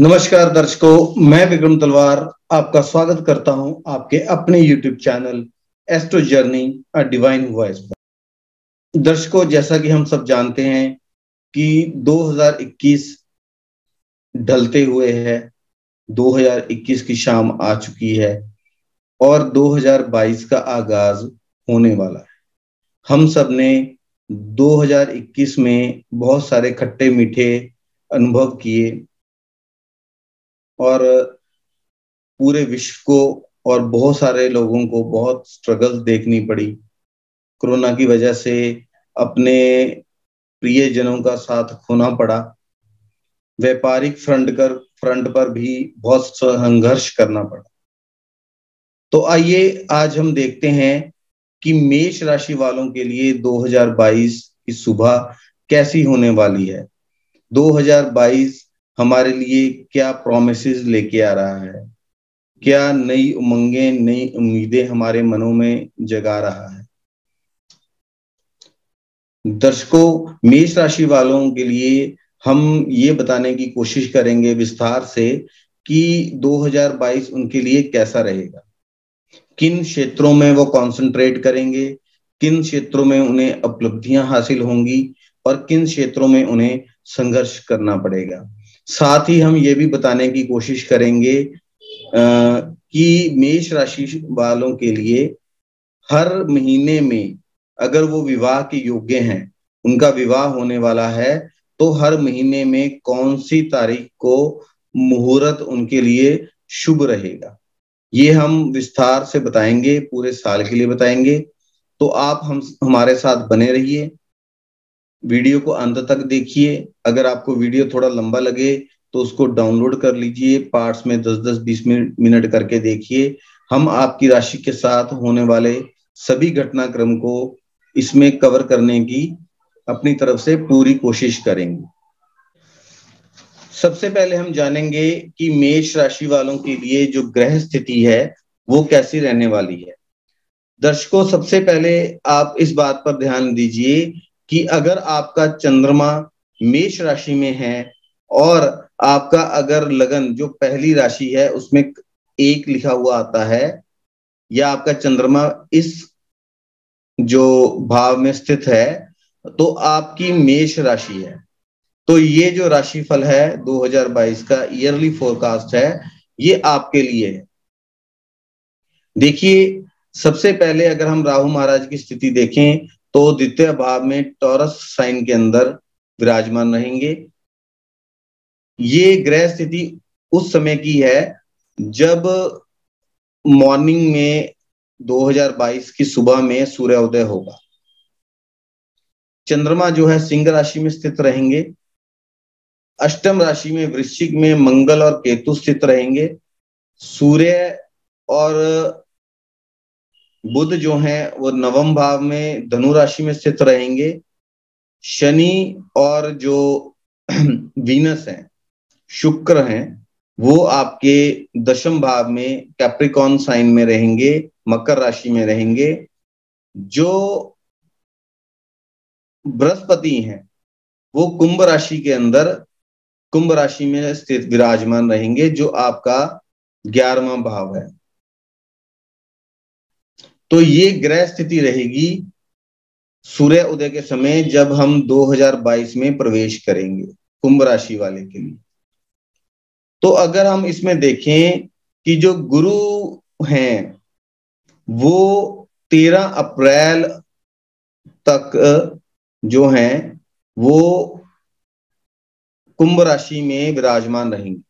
नमस्कार दर्शकों, मैं विक्रम तलवार आपका स्वागत करता हूँ आपके अपने YouTube channel Astro Journey A Divine Voice पर। दर्शकों, जैसा कि हम सब जानते हैं कि 2021 ढलते हुए है 2021 की शाम आ चुकी है और 2022 का आगाज़ होने वाला है। हम सबने 2021 में बहुत सारे खट्टे मीठे अनुभव किए और पूरे विश्व को और बहुत सारे लोगों को बहुत स्ट्रगल देखनी पड़ी। कोरोना की वजह से अपने प्रियजनों का साथ खोना पड़ा। व्यापारिक फ्रंट कर फ्रंट पर भी बहुत संघर्ष करना पड़ा। तो आइए आज हम देखते हैं कि मेष राशि वालों के लिए 2022 की सुबह कैसी होने वाली है। 2022 हमारे लिए क्या प्रोमिस लेके आ रहा है? क्या नई उमंगे, नई उम्मीदें हमारे मनों में जगा रहा है? दर्शकों, मेष राशि वालों के लिए हम ये बताने की कोशिश करेंगे विस्तार से कि 2022 उनके लिए कैसा रहेगा। किन क्षेत्रों में वो कंसंट्रेट करेंगे? किन क्षेत्रों में उन्हें उपलब्धियाँ हासिल होंगी? और किन क्षेत्रों में उन्हें संघर्ष करना पड़ेगा? साथ ही हम ये भी बताने की कोशिश करेंगे कि मेष राशि वालों के लिए हर महीने में अगर वो विवाह के योग्य हैं, उनका विवाह होने वाला है तो हर महीने में कौन सी तारीख को मुहूर्त उनके लिए शुभ रहेगा? ये हम विस्तार से बताएँगे, पूरे साल के लिए बताएँगे। तो आप हम, हमारे साथ बने रहिए। वीडियो को अंत तक देखिए। अगर आपको वीडियो थोड़ा लंबा लगे तो उसको डाउनलोड कर लीजिए, पार्ट्स में 10-10 20 मिनट मिनट करके देखिए। हम आपकी राशि के साथ होने वाले सभी घटनाक्रम को इसमें कवर करने की अपनी तरफ़ से पूरी कोशिश करेंगे। सबसे पहले हम जानेंगे कि मेष राशि वालों के लिए जो ग्रह स्थिति है, वो कैसी रहने वाली है। दर्शकों, सबसे पहले आप इस बात पर ध्यान दीजिए कि अगर आपका चंद्रमा मेष राशि में है और आपका अगर लगन जो पहली राशि है उसमें एक लिखा हुआ आता है, या आपका चंद्रमा इस जो भाव में स्थित है तो आपकी मेष राशि है। तो ये जो राशिफल है 2022 का ईयरली फोरकास्ट है, ये आपके लिए है। देखिए, सबसे पहले अगर हम राहु महाराज की स्थिति देखें तो द्वितीय भाव में टॉरस साइन के अंदर विराजमान रहेंगे। ये ग्रह स्थिति उस समय की है जब मॉर्निंग में 2022 की सुबह में सूर्योदय होगा। चंद्रमा जो है सिंह राशि में स्थित रहेंगे। अष्टम राशि में वृश्चिक में मंगल और केतु स्थित रहेंगे। सूर्य और बुध जो है, वो नवम भाव में धनु राशि में स्थित रहेंगे। शनि और जो वीनस है, शुक्र हैं, वो आपके दशम भाव में कैप्रिकॉन साइन में रहेंगे, मकर राशि में रहेंगे। जो बृहस्पति हैं, वो कुंभ राशि के अंदर, कुंभ राशि में स्थित विराजमान रहेंगे, जो आपका ग्यारहवा भाव है। तो ये ग्रह स्थिति रहेगी सूर्य उदय के समय जब हम 2022 में प्रवेश करेंगे, कुंभ राशि वाले के लिए। तो अगर हम इसमें देखें कि जो गुरु हैं, वो तेरह अप्रैल तक, जो हैं, वो कुंभ राशि में विराजमान रहेंगे।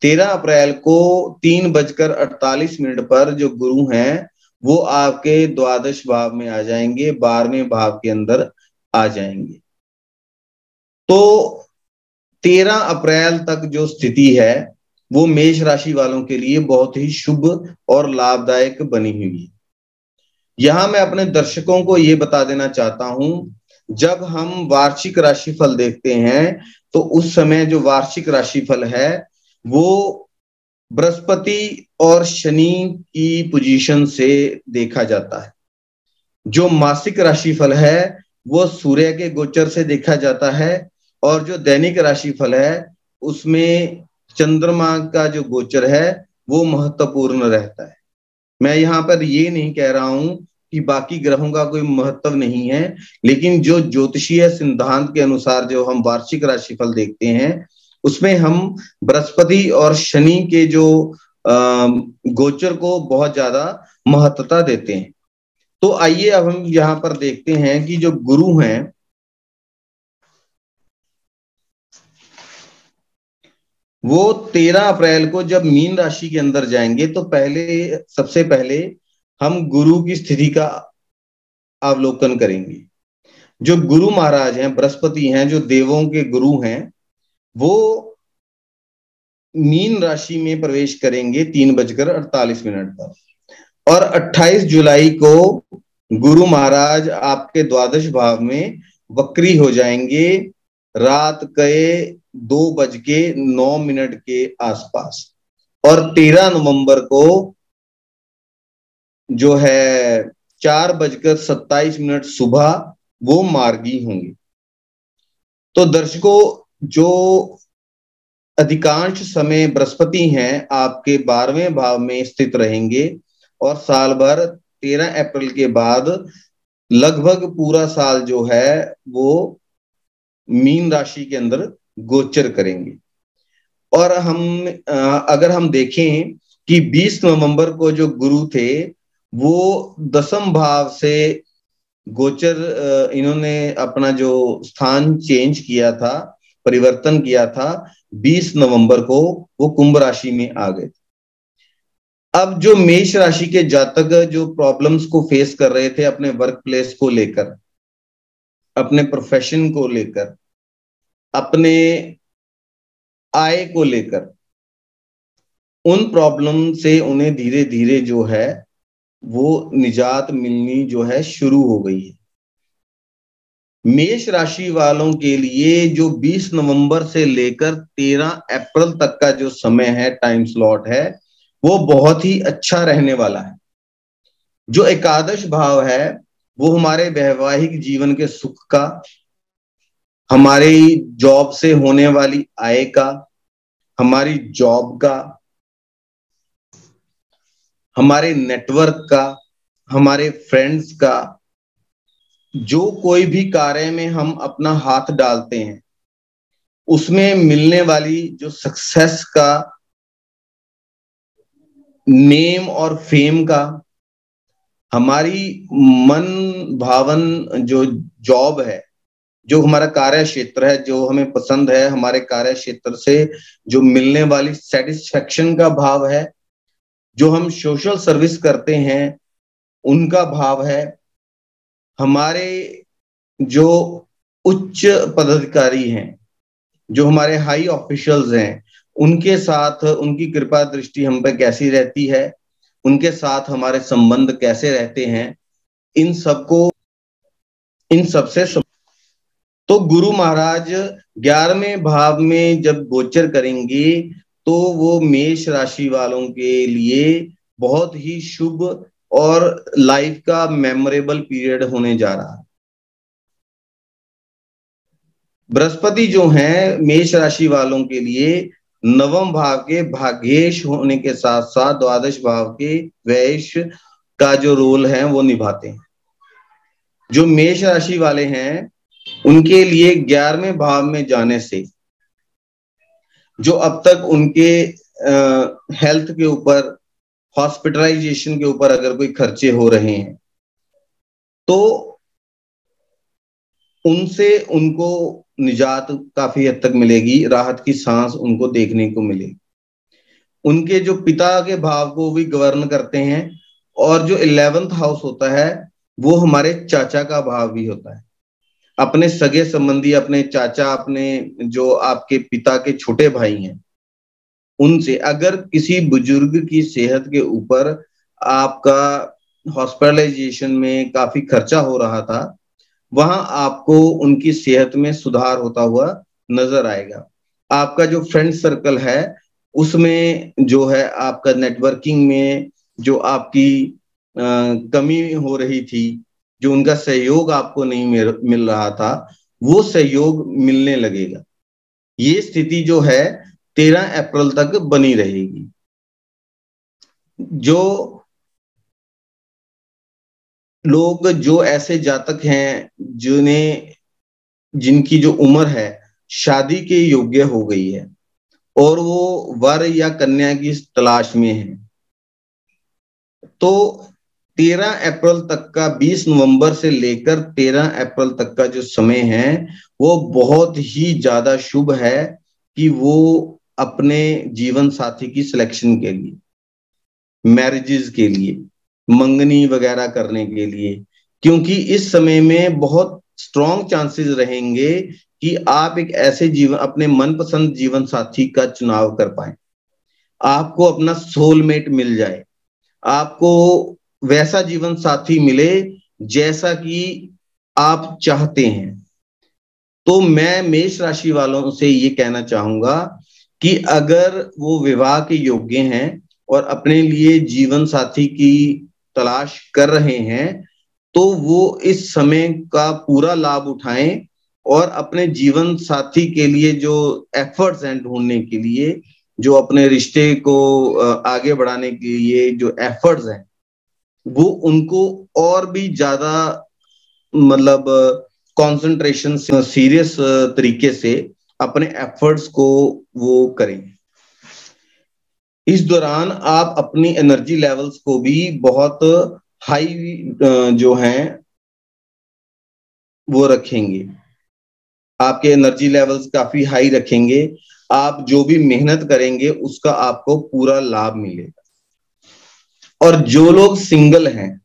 तेरह अप्रैल को तीन बजकर अड़तालीस मिनट पर जो गुरु हैं वो आपके द्वादश भाव में आ जाएँगे, बारहवें भाव के अंदर आ जाएँगे। तो तेरह अप्रैल तक जो स्थिति है, वो मेष राशि वालों के लिए बहुत ही शुभ और लाभदायक बनी हुई है। यहाँ मैं अपने दर्शकों को ये बता देना चाहता हूँ, जब हम वार्षिक राशिफल देखते हैं तो उस समय जो वार्षिक राशिफल है, वो बृहस्पति और शनि की पोजीशन से देखा जाता है। जो मासिक राशिफल है, वो सूर्य के गोचर से देखा जाता है और जो दैनिक राशिफल है, उसमें चंद्रमा का जो गोचर है, वो महत्वपूर्ण रहता है। मैं यहाँ पर ये नहीं कह रहा हूँ कि बाकी ग्रहों का कोई महत्व नहीं है, लेकिन जो ज्योतिषीय सिद्धांत के अनुसार जो हम वार्षिक राशिफल देखते हैं उसमें हम बृहस्पति और शनि के जो गोचर को बहुत ज़्यादा महत्वता देते हैं। तो आइए अब हम यहाँ पर देखते हैं कि जो गुरु हैं, वो तेरह अप्रैल को जब मीन राशि के अंदर जाएँगे तो पहले, सबसे पहले हम गुरु की स्थिति का अवलोकन करेंगे। जो गुरु महाराज हैं, बृहस्पति हैं, जो देवों के गुरु हैं वो मीन राशि में प्रवेश करेंगे तीन बजकर अड़तालीस मिनट पर। और 28 जुलाई को गुरु महाराज आपके द्वादश भाव में वक्री हो जाएँगे रात के दो बज के नौ मिनट के आसपास। और तेरह नवंबर को जो है चार बजकर सत्ताईस मिनट सुबह वो मार्गी होंगे। तो दर्शकों जो अधिकांश समय बृहस्पति हैं, आपके बारहवें भाव में स्थित रहेंगे और साल भर, तेरह अप्रैल के बाद लगभग पूरा साल जो है, वो मीन राशि के अंदर गोचर करेंगे। और हम अगर हम देखें कि 20 नवंबर को जो गुरु थे, वो दसम भाव से गोचर इन्होंने अपना जो स्थान चेंज किया था परिवर्तन किया था 20 नवंबर को वो कुंभ राशि में आ गए अब जो मेष राशि के जातक जो प्रॉब्लम्स को फेस कर रहे थे अपने वर्क प्लेस को लेकर, अपने प्रोफेशन को लेकर, अपने आय को लेकर, उन प्रॉब्लम से उन्हें धीरे धीरे जो है, वो निजात मिलनी जो है शुरू हो गई है। मेष राशि वालों के लिए जो 20 नवंबर से लेकर 13 अप्रैल तक का जो समय है टाइम स्लॉट है, वो बहुत ही अच्छा रहने वाला है। जो एकादश भाव है, वो हमारे वैवाहिक जीवन के सुख का, हमारी जॉब से होने वाली आय का, हमारी जॉब का, हमारे नेटवर्क का, हमारे फ्रेंड्स का जो कोई भी कार्य में हम अपना हाथ डालते हैं, उसमें मिलने वाली जो सक्सेस का नेम और फेम का, हमारी मन भावन जो जॉब है, जो हमारा कार्य क्षेत्र है, जो हमें पसंद है, हमारे कार्य क्षेत्र से जो मिलने वाली सेटिस्फेक्शन का भाव है, जो हम सोशल सर्विस करते हैं, उनका भाव है हमारे जो उच्च पदाधिकारी हैं, जो हमारे हाई ऑफिशियल्स हैं, उनके साथ उनकी कृपा दृष्टि हम पे कैसी रहती है, उनके साथ हमारे संबंध कैसे रहते हैं, इन सबको, इन सबसे सब तो गुरु महाराज ग्यारहवें भाव में जब गोचर करेंगे तो वो मेष राशि वालों के लिए बहुत ही शुभ और लाइफ का मेमोरेबल पीरियड होने जा रहा है। बृहस्पति जो है मेष राशि वालों के लिए नवम भाव के भाग्येश होने के साथ साथ द्वादश भाव के वैश्य का जो रोल है वो निभाते हैं। जो मेष राशि वाले हैं उनके लिए ग्यारहवें भाव में जाने से जो अब तक उनके आ, हेल्थ के ऊपर हॉस्पिटलाइजेशन के ऊपर अगर कोई खर्चे हो रहे हैं तो उनसे उनको निजात काफ़ी हद तक मिलेगी, राहत की सांस उनको देखने को मिलेगी। उनके जो पिता के भाव को भी गवर्न करते हैं और जो इलेवेंथ हाउस होता है, वो हमारे चाचा का भाव भी होता है। अपने सगे संबंधी, अपने चाचा, अपने जो आपके पिता के छोटे भाई हैं उनसे अगर किसी बुज़ुर्ग की सेहत के ऊपर आपका हॉस्पिटलाइजेशन में काफ़ी खर्चा हो रहा था वहाँ आपको उनकी सेहत में सुधार होता हुआ नज़र आएगा। आपका जो फ्रेंड सर्कल है उसमें जो है आपका नेटवर्किंग में जो आपकी आ, कमी हो रही थी जो उनका सहयोग आपको नहीं मिल रहा था वो सहयोग मिलने लगेगा। ये स्थिति जो है तेरह अप्रैल तक बनी रहेगी। जो लोग, जो ऐसे जातक हैं, जिन्हें, जिनकी जो उम्र है, शादी के योग्य हो गई है, और वो वर या कन्या की तलाश में है। तो 13 अप्रैल तक का 20 नवंबर से लेकर 13 अप्रैल तक का जो समय है, वो बहुत ही ज़्यादा शुभ है कि वो अपने जीवन साथी की सिलेक्शन के लिए मैरिजेस के लिए, मंगनी वगैरह करने के लिए, क्योंकि इस समय में बहुत स्ट्रॉन्ग चांसेस रहेंगे कि आप एक ऐसे जीवन, अपने मनपसंद जीवन साथी का चुनाव कर पाए। आपको अपना सोलमेट मिल जाए, आपको वैसा जीवन साथी मिले जैसा कि आप चाहते हैं। तो मैं मेष राशि वालों से ये कहना चाहूँगा कि अगर वो विवाह के योग्य हैं और अपने लिए जीवन साथी की तलाश कर रहे हैं तो वो इस समय का पूरा लाभ उठाएँ और अपने जीवन साथी के लिए जो एफर्ट्स हैं ढूँढने के लिए, जो अपने रिश्ते को आगे बढ़ाने के लिए जो एफर्ट्स हैं, वो उनको और भी ज़्यादा मतलब कंसंट्रेशन सीरियस तरीके से अपने एफर्ट्स को वो करें। इस दौरान आप अपनी एनर्जी लेवल्स को भी बहुत हाई जो हैं, वो रखेंगे। आपके एनर्जी लेवल्स काफ़ी हाई रखेंगे। आप जो भी मेहनत करेंगे, उसका आपको पूरा लाभ मिलेगा। और जो लोग सिंगल हैं,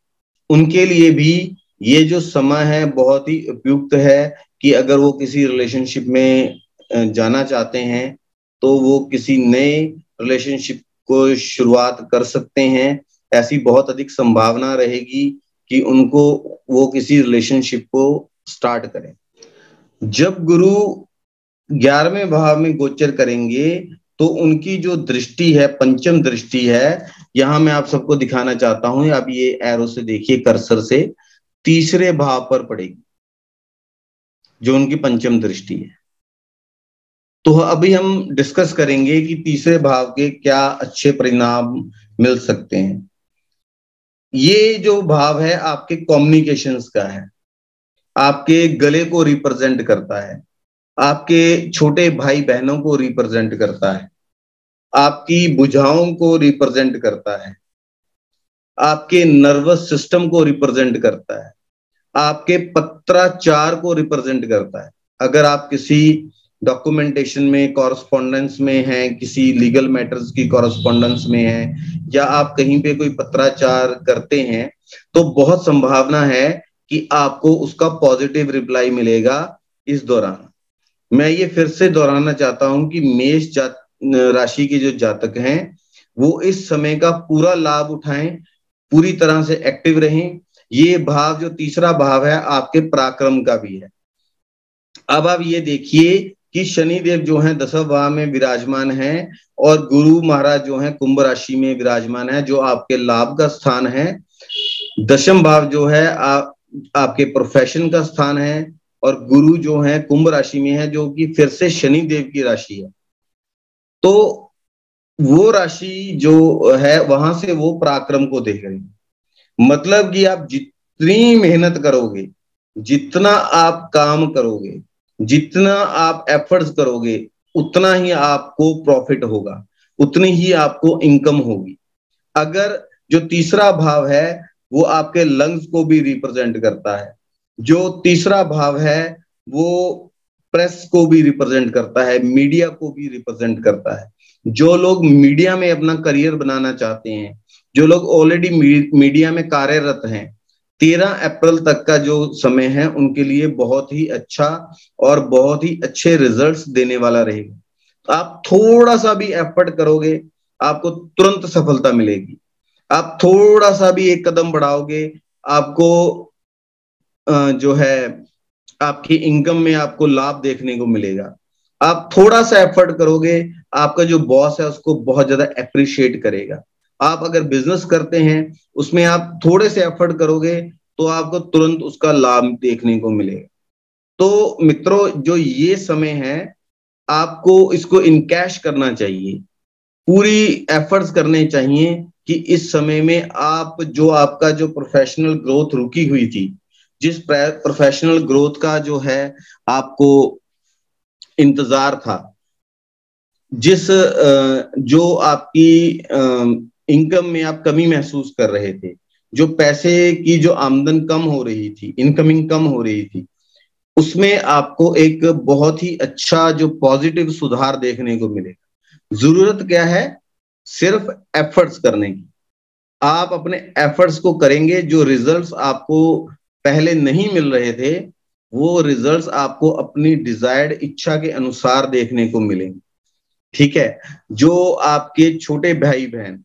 उनके लिए भी ये जो समय है बहुत ही उपयुक्त है कि अगर वो किसी रिलेशनशिप में जाना चाहते हैं तो वो किसी नए रिलेशनशिप को शुरुआत कर सकते हैं। ऐसी बहुत अधिक संभावना रहेगी कि उनको वो किसी रिलेशनशिप को स्टार्ट करें। जब गुरु ग्यारहवें भाव में गोचर करेंगे तो उनकी जो दृष्टि है, पंचम दृष्टि है, यहाँ मैं आप सबको दिखाना चाहता हूँ अब ये एरो से देखिए कर्सर से, तीसरे भाव पर पड़ेगी, जो उनकी पंचम दृष्टि है। तो अभी हम डिस्कस करेंगे कि तीसरे भाव के क्या अच्छे परिणाम मिल सकते हैं। ये जो भाव है आपके कम्युनिकेशंस का है। आपके गले को रिप्रेजेंट करता है। आपके छोटे भाई बहनों को रिप्रेजेंट करता है। आपकी बुझाओं को रिप्रेजेंट करता है। आपके नर्वस सिस्टम को रिप्रेजेंट करता है। आपके पत्राचार को रिप्रेजेंट करता है। अगर आप किसी डॉक्यूमेंटेशन में कॉरस्पॉन्डेंस में है, किसी लीगल मैटर्स की कॉरस्पॉन्डेंस में है, या आप कहीं पे कोई पत्राचार करते हैं तो बहुत संभावना है कि आपको उसका पॉजिटिव रिप्लाई मिलेगा इस दौरान। मैं ये फिर से दोहराना चाहता हूँ कि मेष राशि के जो जातक हैं, वो इस समय का पूरा लाभ उठाएँ, पूरी तरह से एक्टिव रहें। ये भाव, जो तीसरा भाव है, आपके पराक्रम का भी है। अब आप ये देखिए कि शनि देव जो है दसम भाव में विराजमान है और गुरु महाराज जो है कुंभ राशि में विराजमान है, जो आपके लाभ का स्थान है। दशम भाव जो है, आप, आपके प्रोफेशन का स्थान है और गुरु जो है कुंभ राशि में है, जो कि फिर से शनि देव की राशि है। तो वो राशि जो है, वहाँ से वो पराक्रम को देख रहे मतलब कि आप जितनी मेहनत करोगे, जितना आप काम करोगे जितना आप एफर्ट्स करोगे, उतना ही आपको प्रॉफिट होगा, उतनी ही आपको इनकम होगी। अगर जो तीसरा भाव है, वो आपके लंग्स को भी रिप्रेजेंट करता है। जो तीसरा भाव है, वो प्रेस को भी रिप्रेजेंट करता है मीडिया को भी रिप्रेजेंट करता है। जो लोग मीडिया में अपना करियर बनाना चाहते हैं, जो लोग ऑलरेडी मीडिया में कार्यरत हैं तेरह अप्रैल तक का जो समय है, उनके लिए बहुत ही अच्छा और बहुत ही अच्छे रिजल्ट्स देने वाला रहेगा। तो आप थोड़ा सा भी एफर्ट करोगे, आपको तुरंत सफलता मिलेगी। आप थोड़ा सा भी एक कदम बढ़ाओगे, आपको जो है, आपकी इनकम में आपको लाभ देखने को मिलेगा। आप थोड़ा सा एफर्ट करोगे, आपका जो बॉस है, उसको बहुत ज़्यादा अप्रिशिएट करेगा। आप अगर बिज़नेस करते हैं, उसमें आप थोड़े से एफर्ट करोगे तो आपको तुरंत उसका लाभ देखने को मिलेगा। तो मित्रों, जो ये समय है, आपको इसको इनकैश करना चाहिए। पूरी एफर्ट्स करने चाहिए कि इस समय में आप, जो आपका जो प्रोफेशनल ग्रोथ रुकी हुई थी, जिस प्रोफेशनल ग्रोथ का जो है, आपको इंतज़ार था। जिस जो आपकी इनकम में आप कमी महसूस कर रहे थे। जो पैसे की जो आमदन कम हो रही थी इनकमिंग कम हो रही थी, उसमें आपको एक बहुत ही अच्छा जो पॉजिटिव सुधार देखने को मिलेगा। ज़रूरत क्या है? सिर्फ़ एफर्ट्स करने की। आप अपने एफर्ट्स को करेंगे, जो रिजल्ट्स आपको पहले नहीं मिल रहे थे, वो रिजल्ट्स आपको अपनी डिजायर्ड इच्छा के अनुसार देखने को मिलेंगे। ठीक है? जो आपके छोटे भाई बहन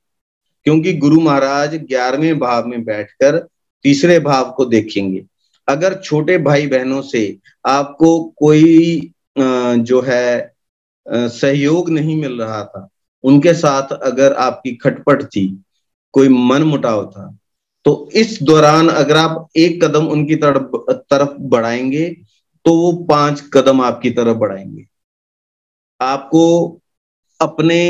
क्योंकि गुरु महाराज ग्यारहवें भाव में बैठकर तीसरे भाव को देखेंगे। अगर छोटे भाई बहनों से आपको कोई जो है सहयोग नहीं मिल रहा था, उनके साथ अगर आपकी खटपट थी, कोई मन मुटाव था तो इस दौरान अगर आप एक कदम उनकी तरफ़ तरफ़ बढ़ाएँगे तो वो पाँच कदम आपकी तरफ़ बढ़ाएँगे। आपको अपने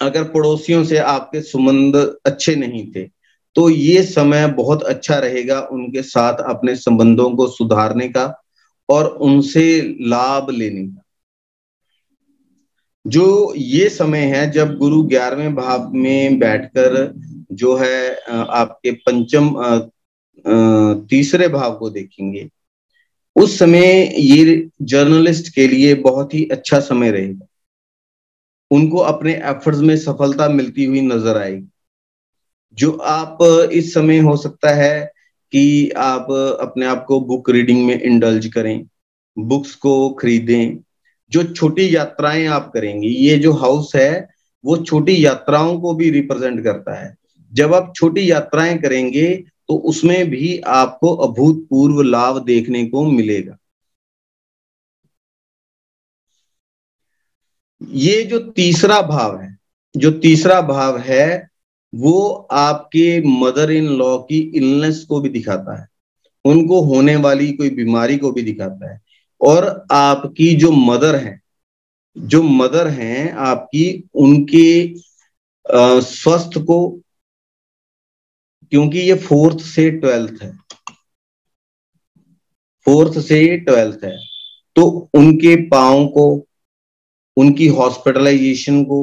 अगर पड़ोसियों से आपके संबंध अच्छे नहीं थे तो ये समय बहुत अच्छा रहेगा उनके साथ अपने संबंधों को सुधारने का और उनसे लाभ लेने का। जो ये समय है, जब गुरु ग्यारहवें भाव में बैठकर जो है आपके पंचम तीसरे भाव को देखेंगे, उस समय ये जर्नलिस्ट के लिए बहुत ही अच्छा समय रहेगा। उनको अपने एफर्ट्स में सफलता मिलती हुई नज़र आएगी। जो आप इस समय हो सकता है कि आप अपने आप को बुक रीडिंग में इंडल्ज करें बुक्स को खरीदें, जो छोटी यात्राएँ आप करेंगे, ये जो हाउस है, वो छोटी यात्राओं को भी रिप्रेजेंट करता है। जब आप छोटी यात्राएँ करेंगे तो उसमें भी आपको अभूतपूर्व लाभ देखने को मिलेगा। ये जो तीसरा भाव है, जो तीसरा भाव है, वो आपके मदर इन लॉ की इलनेस को भी दिखाता है। उनको होने वाली कोई बीमारी को भी दिखाता है। और आपकी जो मदर है, जो मदर हैं, आपकी उनके स्वस्थ को, क्योंकि ये फोर्थ से ट्वेल्थ है। फोर्थ से ट्वेल्थ है। तो उनके पाओ को उनकी हॉस्पिटलाइजेशन को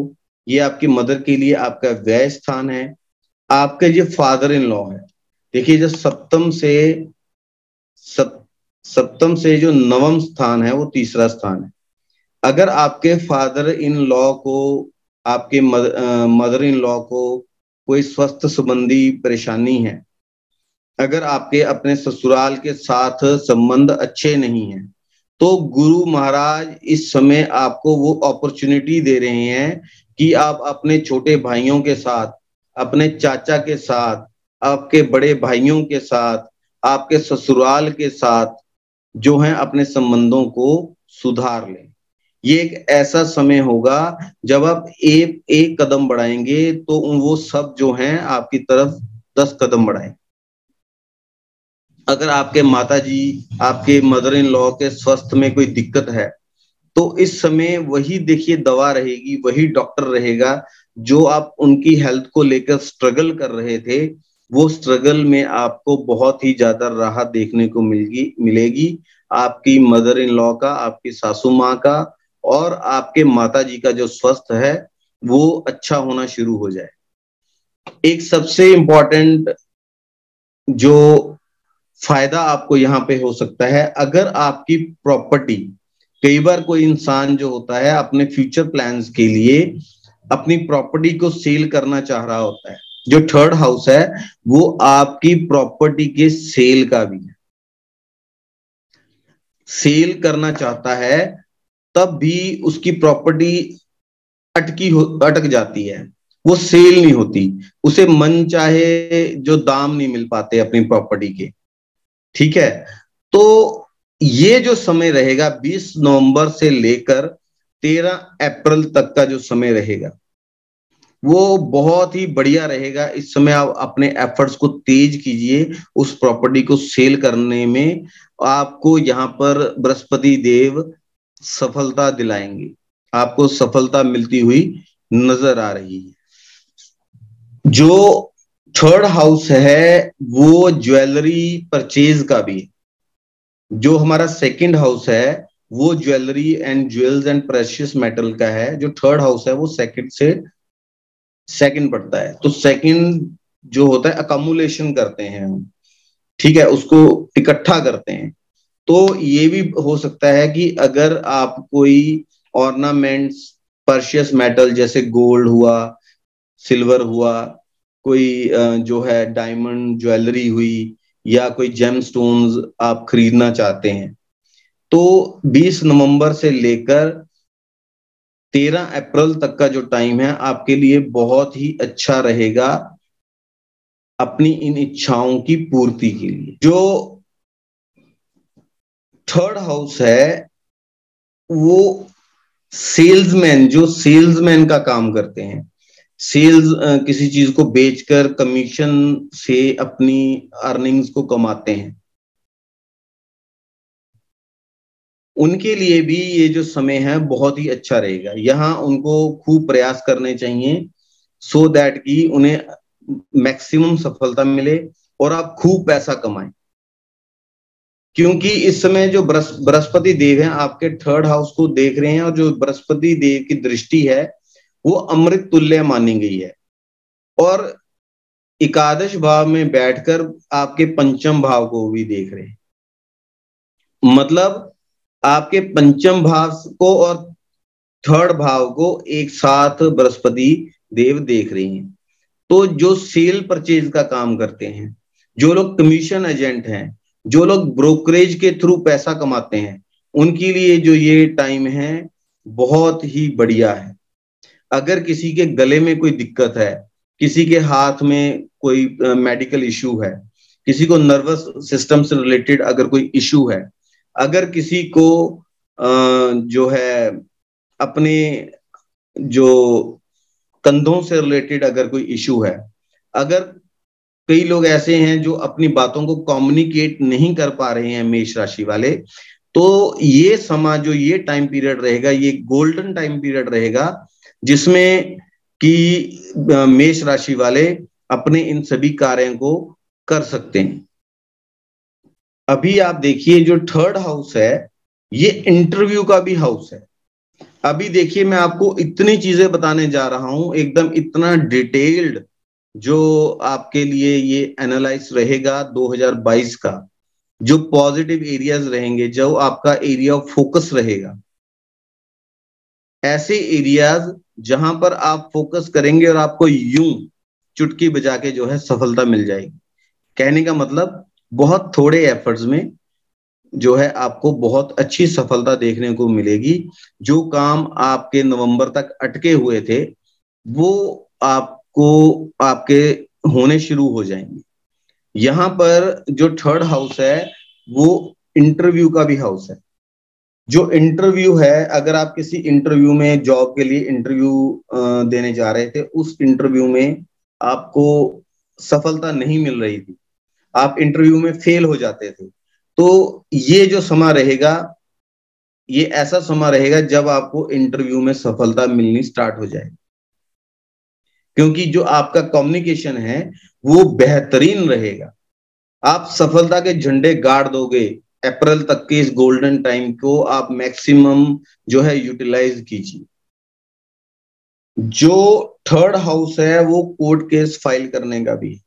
ये आपकी मदर के लिए आपका व्यय स्थान है। आपका ये फादर इन लॉ है देखिए जो सप्तम से सप, सप्तम से जो नवम स्थान है वो तीसरा स्थान है। अगर आपके फादर इन लॉ को आपके मदर इन लॉ को कोई स्वस्थ संबंधी परेशानी है अगर आपके अपने ससुराल के साथ संबंध अच्छे नहीं है तो गुरु महाराज इस समय आपको वो अपॉर्चुनिटी दे रहे हैं कि आप अपने छोटे भाइयों के साथ, अपने चाचा के साथ, आपके बड़े भाइयों के साथ, आपके ससुराल के साथ जो है अपने संबंधों को सुधार लें। ये एक ऐसा समय होगा जब आप एक एक कदम बढ़ाएँगे तो वो सब जो हैं आपकी तरफ़ दस कदम बढ़ाएँगे। अगर आपके माता जी आपके मदर इन लॉ के स्वास्थ्य में कोई दिक्कत है तो इस समय वही देखिए दवा रहेगी, वही डॉक्टर रहेगा, जो आप उनकी हेल्थ को लेकर स्ट्रगल कर रहे थे, वो स्ट्रगल में आपको बहुत ही ज़्यादा राहत देखने को मिलेगी मिलेगी। आपकी मदर इन लॉ का, आपकी सासू माँ का और आपके माता जी का जो स्वस्थ है, वो अच्छा होना शुरू हो जाए। एक सबसे इंपॉर्टेंट जो फ़ायदा आपको यहाँ पे हो सकता है। अगर आपकी प्रॉपर्टी कई बार कोई इंसान जो होता है, अपने फ्यूचर प्लान्स के लिए अपनी प्रॉपर्टी को सेल करना चाह रहा होता है। जो थर्ड हाउस है, वो आपकी प्रॉपर्टी के सेल का भी है। सेल करना चाहता है, तब भी उसकी प्रॉपर्टी अटकी हो, अटक जाती है। वो सेल नहीं होती। उसे मन चाहे जो दाम नहीं मिल पाते अपनी प्रॉपर्टी के। ठीक है? तो ये जो समय रहेगा 20 नवंबर से लेकर 13 अप्रैल तक का जो समय रहेगा, वो बहुत ही बढ़िया रहेगा। इस समय आप अपने एफर्ट्स को तेज कीजिए, उस प्रॉपर्टी को सेल करने में आपको यहाँ पर बृहस्पति देव सफलता दिलाएँगे। आपको सफलता मिलती हुई नज़र आ रही है। जो थर्ड हाउस है वो ज्वेलरी परचेज का भी। जो हमारा सेकंड हाउस है, वो jewellery and jewels and precious metal का है। जो थर्ड हाउस है, वो सेकंड से सेकंड पड़ता है। तो सेकंड जो होता है अकोमुलेशन करते हैं हम। ठीक है, उसको इकट्ठा करते हैं। तो ये भी हो सकता है कि अगर आप कोई ऑर्नामेंट्स पर्शियस मेटल जैसे गोल्ड हुआ सिल्वर हुआ कोई जो है डायमंड ज्वेलरी हुई या कोई जेम स्टोन्स आप खरीदना चाहते हैं। तो 20 नवंबर से लेकर 13 अप्रैल तक का जो टाइम है, आपके लिए बहुत ही अच्छा रहेगा अपनी इन इच्छाओं की पूर्ति के लिए। जो थर्ड हाउस है, वो सेल्समैन जो सेल्समैन का काम करते हैं सेल्स किसी चीज़ को बेचकर कमीशन से अपनी अर्निंग्स को कमाते हैं। उनके लिए भी ये जो समय है बहुत ही अच्छा रहेगा। यहाँ उनको खूब प्रयास करने चाहिए सो so दैट कि उन्हें मैक्सिमम सफलता मिले और आप खूब पैसा कमाएँ। क्योंकि इस समय जो बृहस्पति देव है, आपके थर्ड हाउस को देख रहे हैं और जो बृहस्पति देव की दृष्टि है वो अमृत तुल्य मानी गई है। और एकादश भाव में बैठकर आपके पंचम भाव को भी देख रहे हैं। मतलब आपके पंचम भाव को और थर्ड भाव को एक साथ बृहस्पति देव देख रही हैं। तो जो सेल परचेज का काम करते हैं, जो लोग कमीशन एजेंट हैं, जो लोग ब्रोकरेज के थ्रू पैसा कमाते हैं, उनके लिए जो ये टाइम है, बहुत ही बढ़िया है। अगर किसी के गले में कोई दिक्कत है किसी के हाथ में कोई मेडिकल uh, इशू है किसी को नर्वस सिस्टम से रिलेटेड अगर कोई इशू है अगर किसी को uh, जो है अपने जो कंधों से रिलेटेड अगर कोई इशू है अगर कई लोग ऐसे हैं जो अपनी बातों को कम्युनिकेट नहीं कर पा रहे हैं मेष राशि वाले तो ये समा जो ये टाइम पीरियड रहेगा ये गोल्डन टाइम पीरियड रहेगा जिसमें कि मेष राशि वाले अपने इन सभी कार्यों को कर सकते हैं। अभी आप देखिए जो थर्ड हाउस है, ये इंटरव्यू का भी हाउस है। अभी देखिए मैं आपको इतनी चीज़ें बताने जा रहा हूँ, एकदम इतना डिटेल्ड जो आपके लिए ये एनालाइज रहेगा 2022 का, जो पॉजिटिव एरियाज़ रहेंगे, जो आपका एरिया ऑफ़ फोकस रहेगा। ऐसे एरियाज़ जहाँ पर आप फोकस करेंगे और आपको यूँ चुटकी बजा के जो है सफलता मिल जाएगी। कहने का मतलब बहुत थोड़े एफर्ट्स में जो है आपको बहुत अच्छी सफलता देखने को मिलेगी। जो काम आपके नवंबर तक अटके हुए थे, वो आपको, आपके होने शुरू हो जाएँगे। यहाँ पर जो थर्ड हाउस है, वो इंटरव्यू का भी हाउस है। जो इंटरव्यू है, अगर आप किसी इंटरव्यू में जॉब के लिए इंटरव्यू देने जा रहे थे, उस इंटरव्यू में आपको सफलता नहीं मिल रही थी। आप इंटरव्यू में फेल हो जाते थे। तो ये जो समा रहेगा, ये ऐसा समा रहेगा जब आपको इंटरव्यू में सफलता मिलनी स्टार्ट हो जाएगी। क्योंकि जो आपका कम्युनिकेशन है, वो बेहतरीन रहेगा। आप सफलता के झंडे गाड़ दोगे अप्रैल तक के इस गोल्डन टाइम को आप मैक्सिमम जो है यूटिलाइज कीजिए। जो थर्ड हाउस है, वो कोर्ट केस फ़ाइल करने का भी।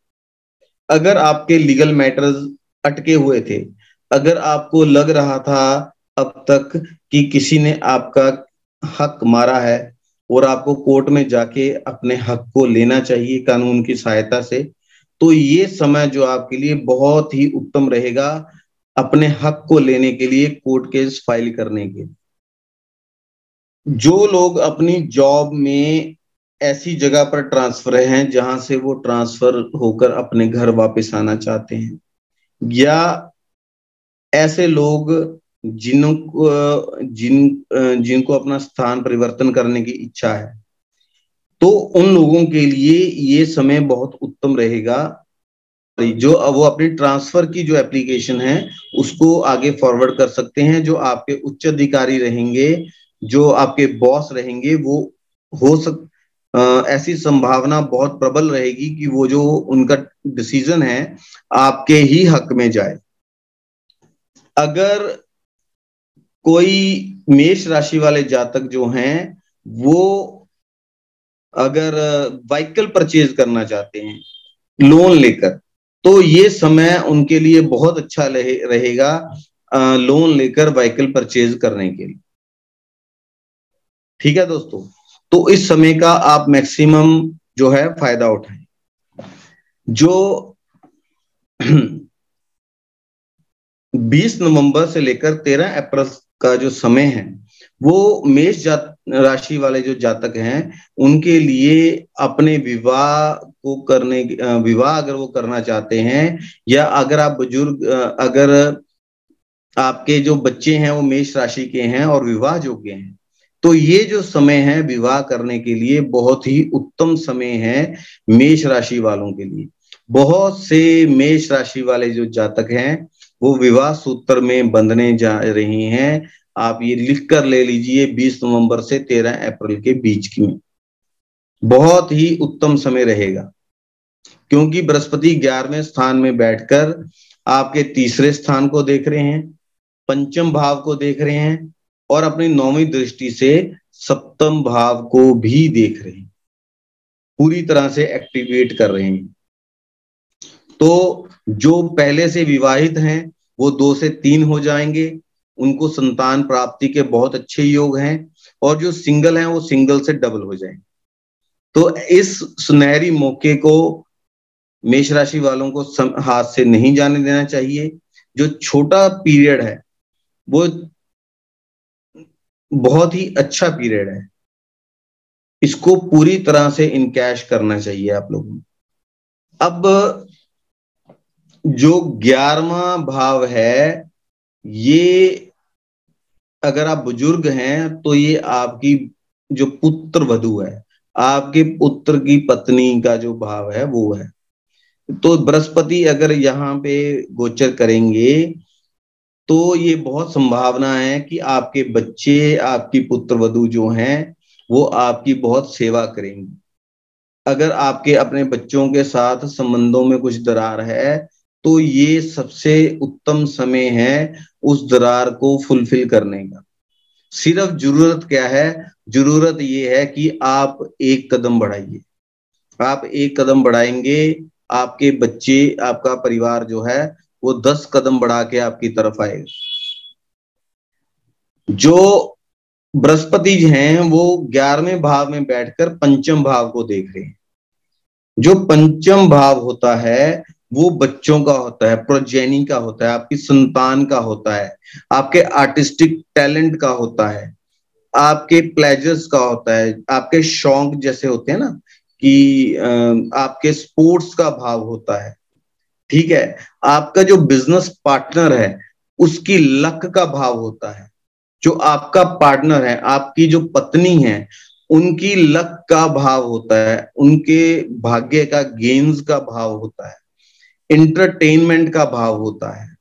अगर आपके लीगल मैटर्स अटके हुए थे, अगर आपको लग रहा था अब तक कि किसी ने आपका हक मारा है और आपको कोर्ट में जाके अपने हक को लेना चाहिए कानून की सहायता से तो ये समय जो आपके लिए बहुत ही उत्तम रहेगा। अपने हक को लेने के लिए कोर्ट केस फ़ाइल करने के जो लोग अपनी जॉब में ऐसी जगह पर ट्रांसफ़र हैं, जहाँ से वो ट्रांसफ़र होकर अपने घर वापस आना चाहते हैं, या ऐसे लोग जिनको जिन, जिनको अपना स्थान परिवर्तन करने की इच्छा है तो उन लोगों के लिए ये समय बहुत उत्तम रहेगा जो वो अपनी ट्रांसफ़र की जो एप्लीकेशन है उसको आगे फॉरवर्ड कर सकते हैं जो आपके उच्च अधिकारी रहेंगे जो आपके बॉस रहेंगे वो हो सक आ, ऐसी संभावना बहुत प्रबल रहेगी कि वो जो उनका डिसीज़न है आपके ही हक में जाए। अगर कोई मेष राशि वाले जातक जो हैं वो अगर व्हीकल परचेज करना चाहते हैं लोन लेकर तो ये समय उनके लिए बहुत अच्छा रहेगा लोन लेकर व्हीकल परचेज करने के लिए। ठीक है दोस्तों? तो इस समय का आप मैक्सिमम जो है फ़ायदा उठाएँ। जो 20 नवंबर से लेकर 13 अप्रैल का जो समय है, वो मेष जात राशि वाले जो जातक हैं, उनके लिए अपने विवाह को करने विवाह अगर वो करना चाहते हैं, या अगर आप बुज़ुर्ग अगर आपके जो बच्चे हैं वो मेष राशि के हैं और विवाह योग्य हैं तो ये जो समय है विवाह करने के लिए बहुत ही उत्तम समय है मेष राशि वालों के लिए। बहुत से मेष राशि वाले जो जातक हैं, वो विवाह सूत्र में बंधने जा रही हैं। आप ये लिख कर ले लीजिए 20 नवंबर से 13 अप्रैल के बीच की। बहुत ही उत्तम समय रहेगा। क्योंकि बृहस्पति ग्यारहवें स्थान में बैठकर आपके तीसरे स्थान को देख रहे हैं, पंचम भाव को देख रहे हैं और अपनी नौवीं दृष्टि से सप्तम भाव को भी देख रहे हैं। पूरी तरह से एक्टिवेट कर रहे हैं। तो जो पहले से विवाहित हैं, वो दो से तीन हो जाएँगे। उनको संतान प्राप्ति के बहुत अच्छे योग हैं और जो सिंगल हैं, वो सिंगल से डबल हो जाएँगे तो इस सुनहरी मौके को मेष राशि वालों को हाथ से नहीं जाने देना चाहिए। जो छोटा पीरियड है, वो बहुत ही अच्छा पीरियड है। इसको पूरी तरह से इनकैश करना चाहिए आप लोगों को। अब जो ग्यारहवा भाव है, ये अगर आप बुज़ुर्ग हैं तो ये आपकी जो पुत्र वधु है, आपके पुत्र की पत्नी का जो भाव है, वो है। तो बृहस्पति अगर यहाँ पे गोचर करेंगे तो ये बहुत संभावना है कि आपके बच्चे, आपकी पुत्र वधु जो हैं, वो आपकी बहुत सेवा करेंगे। अगर आपके अपने बच्चों के साथ संबंधों में कुछ दरार है तो ये सबसे उत्तम समय है उस दरार को फुलफिल करने का। सिर्फ़ ज़रूरत क्या है? ज़रूरत ये है कि आप एक कदम बढ़ाइए। आप एक कदम बढ़ाएँगे आपके बच्चे, आपका परिवार जो है, वो दस कदम बढ़ा के आपकी तरफ़ आएगा जो बृहस्पति हैं, वो ग्यारहवें भाव में बैठकर पंचम भाव को देख रहे हैं। जो पंचम भाव होता है, वो बच्चों का होता है, प्रोजेनी का होता है, आपकी संतान का होता है, आपके आर्टिस्टिक टैलेंट का होता है, आपके प्लेजर्स का होता है, आपके शौक जैसे होते हैं ना कि आपके स्पोर्ट्स का भाव होता है। ठीक है? आपका जो बिज़नेस पार्टनर है, उसकी लक का भाव होता है। जो आपका पार्टनर है, आपकी जो पत्नी है, उनकी लक का भाव होता है, उनके भाग्य का गेम्स का भाव होता है इंटरटेनमेंट का भाव होता है।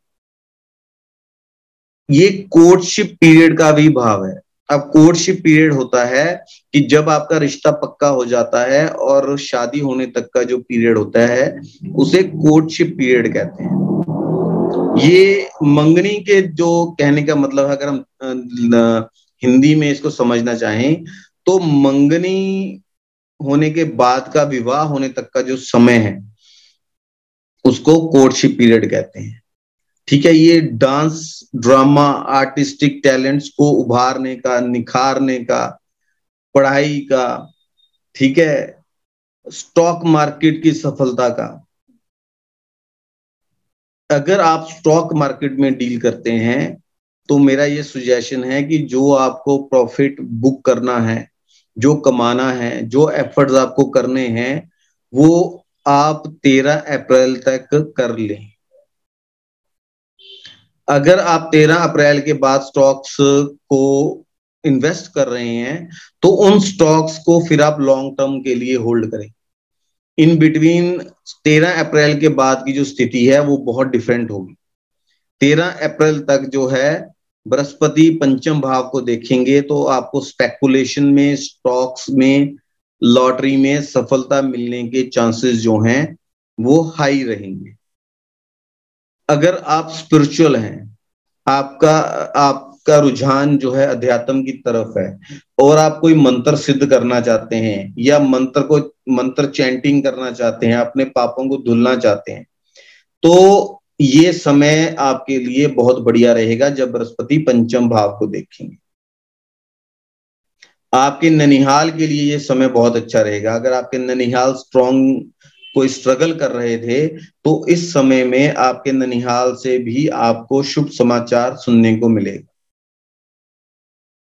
ये कोर्टशिप पीरियड का भी भाव है। अब कोर्टशिप पीरियड होता है कि जब आपका रिश्ता पक्का हो जाता है और शादी होने तक का जो पीरियड होता है, उसे कोर्टशिप पीरियड कहते हैं। ये मंगनी के जो कहने का मतलब है, अगर हम हिंदी में इसको समझना चाहें तो मंगनी होने के बाद का विवाह होने तक का जो समय है, उसको कोर्टशिप पीरियड कहते हैं। ठीक है, ये डांस, ड्रामा, आर्टिस्टिक टैलेंट्स को उभारने का, निखारने का पढ़ाई का, ठीक है? स्टॉक मार्केट की सफलता का। अगर आप स्टॉक मार्केट में डील करते हैं तो मेरा ये सुजेशन है कि जो आपको प्रॉफिट बुक करना है, जो कमाना है, जो एफर्ट्स आपको करने हैं, वो आप 13 अप्रैल तक कर लें। अगर आप 13 अप्रैल के बाद स्टॉक्स को इन्वेस्ट कर रहे हैं तो उन स्टॉक्स को फिर आप लॉन्ग टर्म के लिए होल्ड करें। इन बिटवीन तेरह अप्रैल के बाद की जो स्थिति है, वो बहुत डिफरेंट होगी। तेरह अप्रैल तक जो है, बृहस्पति पंचम भाव को देखेंगे तो आपको स्पेकुलेशन में स्टॉक्स में लॉटरी में सफलता मिलने के चांसेस जो हैं, वो हाई रहेंगे। अगर आप स्पिरिचुअल हैं, आपका आपका रुझान जो है अध्यात्म की तरफ़ है। और आप कोई मंत्र सिद्ध करना चाहते हैं या मंत्र को, मंत्र चैंटिंग करना चाहते हैं, अपने पापों को धुलना चाहते हैं तो ये समय आपके लिए बहुत बढ़िया रहेगा जब बृहस्पति पंचम भाव को देखेंगे। आपके ननिहाल के लिए ये समय बहुत अच्छा रहेगा। अगर आपके ननिहाल स्ट्रॉन्ग कोई स्ट्रगल कर रहे थे तो इस समय में आपके ननिहाल से भी आपको शुभ समाचार सुनने को मिलेगा।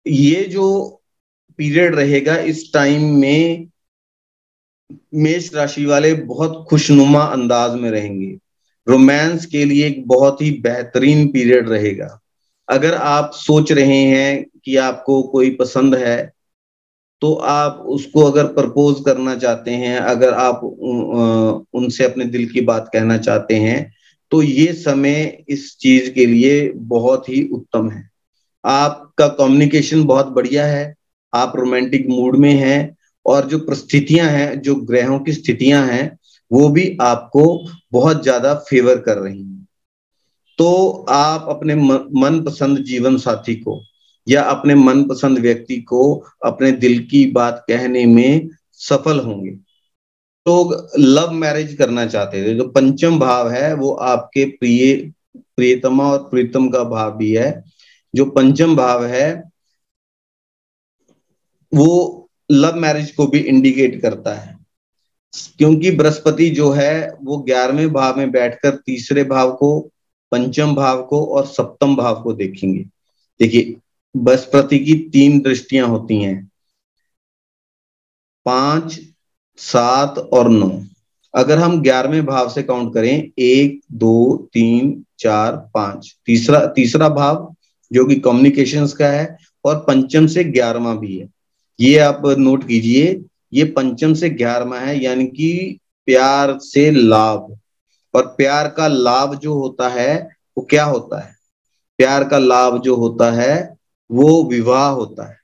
ये जो पीरियड रहेगा इस टाइम में मेष राशि वाले बहुत खुशनुमा अंदाज में रहेंगे। रोमांस के लिए एक बहुत ही बेहतरीन पीरियड रहेगा। अगर आप सोच रहे हैं कि आपको कोई पसंद है तो आप उसको अगर प्रपोज करना चाहते हैं, अगर आप उनसे अपने दिल की बात कहना चाहते हैं तो ये समय इस चीज़ के लिए बहुत ही उत्तम है। आपका कम्युनिकेशन बहुत बढ़िया है, आप रोमांटिक मूड में हैं और जो परिस्थितियाँ हैं, जो ग्रहों की स्थितियाँ हैं, वो भी आपको बहुत ज़्यादा फेवर कर रही हैं। तो आप अपने मन पसंद जीवन साथी को या अपने मनपसंद व्यक्ति को अपने दिल की बात कहने में सफल होंगे। लोग तो लव मैरिज करना चाहते थे, जो पंचम भाव है, वो आपके प्रिय, प्रियतमा और प्रीतम का भाव भी है। जो पंचम भाव है, वो लव मैरिज को भी इंडिकेट करता है। क्योंकि बृहस्पति जो है, वो ग्यारहवें भाव में बैठकर तीसरे भाव को, पंचम भाव को और सप्तम भाव को देखेंगे। देखिए, बृहस्पति की तीन दृष्टियाँ होती हैं। पाँच, सात और नौ। अगर हम ग्यारहवें भाव से काउंट करें, एक, दो, तीन, चार, पाँच। तीसरा तीसरा भाव जो कि कम्युनिकेशंस का है, और पंचम से ग्यारहवा भी है। ये आप नोट कीजिए, ये पंचम से ग्यारहवा है, यानी कि प्यार से लाभ। और प्यार का लाभ जो होता है, वो क्या होता है? प्यार का लाभ जो होता है, वो विवाह होता है।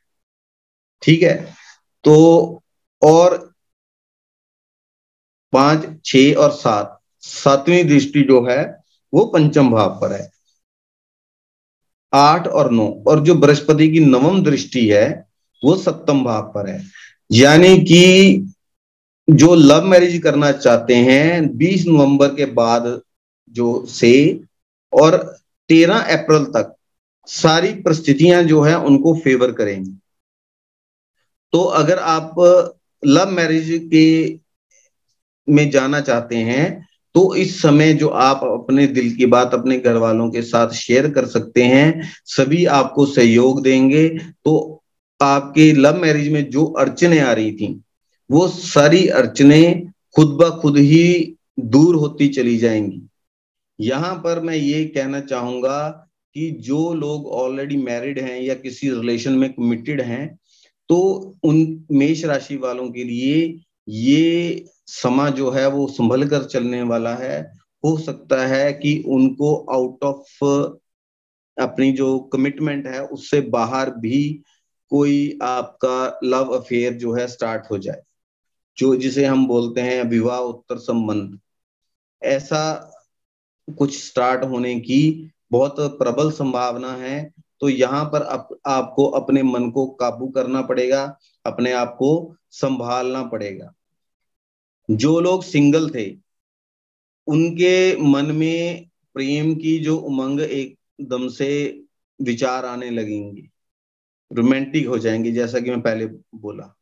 ठीक है? तो और पाँच, छ और सात, सातवीं दृष्टि जो है, वो पंचम भाव पर है। आठ और नौ। और जो बृहस्पति की नवम दृष्टि है, वो सप्तम भाव पर है। यानी कि जो लव मैरिज करना चाहते हैं 20 नवंबर के बाद जो से और 13 अप्रैल तक सारी परिस्थितियाँ जो है, उनको फेवर करेंगी। तो अगर आप लव मैरिज के में जाना चाहते हैं तो इस समय जो आप अपने दिल की बात अपने घर वालों के साथ शेयर कर सकते हैं, सभी आपको सहयोग देंगे। तो आपके लव मैरिज में जो अड़चने आ रही थी, वो सारी अड़चने खुद ब खुद ही दूर होती चली जाएँगी। यहाँ पर मैं ये कहना चाहूँगा कि जो लोग ऑलरेडी मैरिड हैं या किसी रिलेशन में कमिटेड हैं तो उन मेष राशि वालों के लिए ये समा जो है वो संभल कर चलने वाला है। हो सकता है कि उनको आउट ऑफ़ अपनी जो कमिटमेंट है उससे बाहर भी कोई आपका लव अफेयर जो है स्टार्ट हो जाए। जो जिसे हम बोलते हैं विवाह उत्तर संबंध। ऐसा कुछ स्टार्ट होने की बहुत प्रबल संभावना है। तो यहाँ पर आप, आपको अपने मन को काबू करना पड़ेगा अपने आप को संभालना पड़ेगा। जो लोग सिंगल थे, उनके मन में प्रेम की जो उमंग एकदम से विचार आने लगेंगे। रोमांटिक हो जाएँगे, जैसा कि मैं पहले बोला।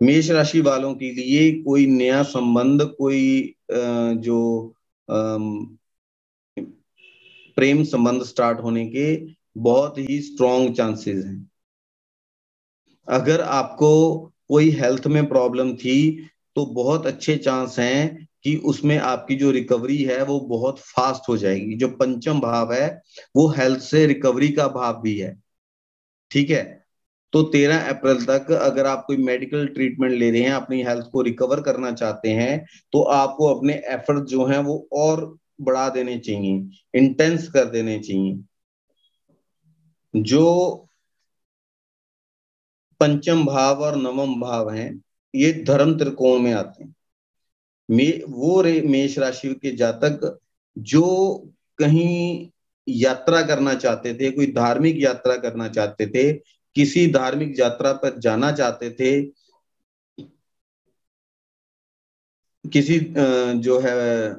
मेष राशि वालों के लिए कोई नया संबंध, कोई जो प्रेम संबंध स्टार्ट होने के बहुत ही स्ट्रॉन्ग चांसेस हैं। अगर आपको कोई हेल्थ में प्रॉब्लम थी तो बहुत अच्छे चांस हैं कि उसमें आपकी जो रिकवरी है वो बहुत फास्ट हो जाएगी। जो पंचम भाव है, वो हेल्थ से रिकवरी का भाव भी है। ठीक है? तो तेरह अप्रैल तक अगर आप कोई मेडिकल ट्रीटमेंट ले रहे हैं, अपनी हेल्थ को रिकवर करना चाहते हैं तो आपको अपने एफर्ट जो हैं वो और बढ़ा देने चाहिए इंटेंस कर देने चाहिए। जो पंचम भाव और नवम भाव हैं ये धर्म त्रिकोण में आते हैं। मे वो रे मेष राशि के जातक जो कहीं यात्रा करना चाहते थे कोई धार्मिक यात्रा करना चाहते थे किसी धार्मिक यात्रा पर जाना चाहते थे किसी जो है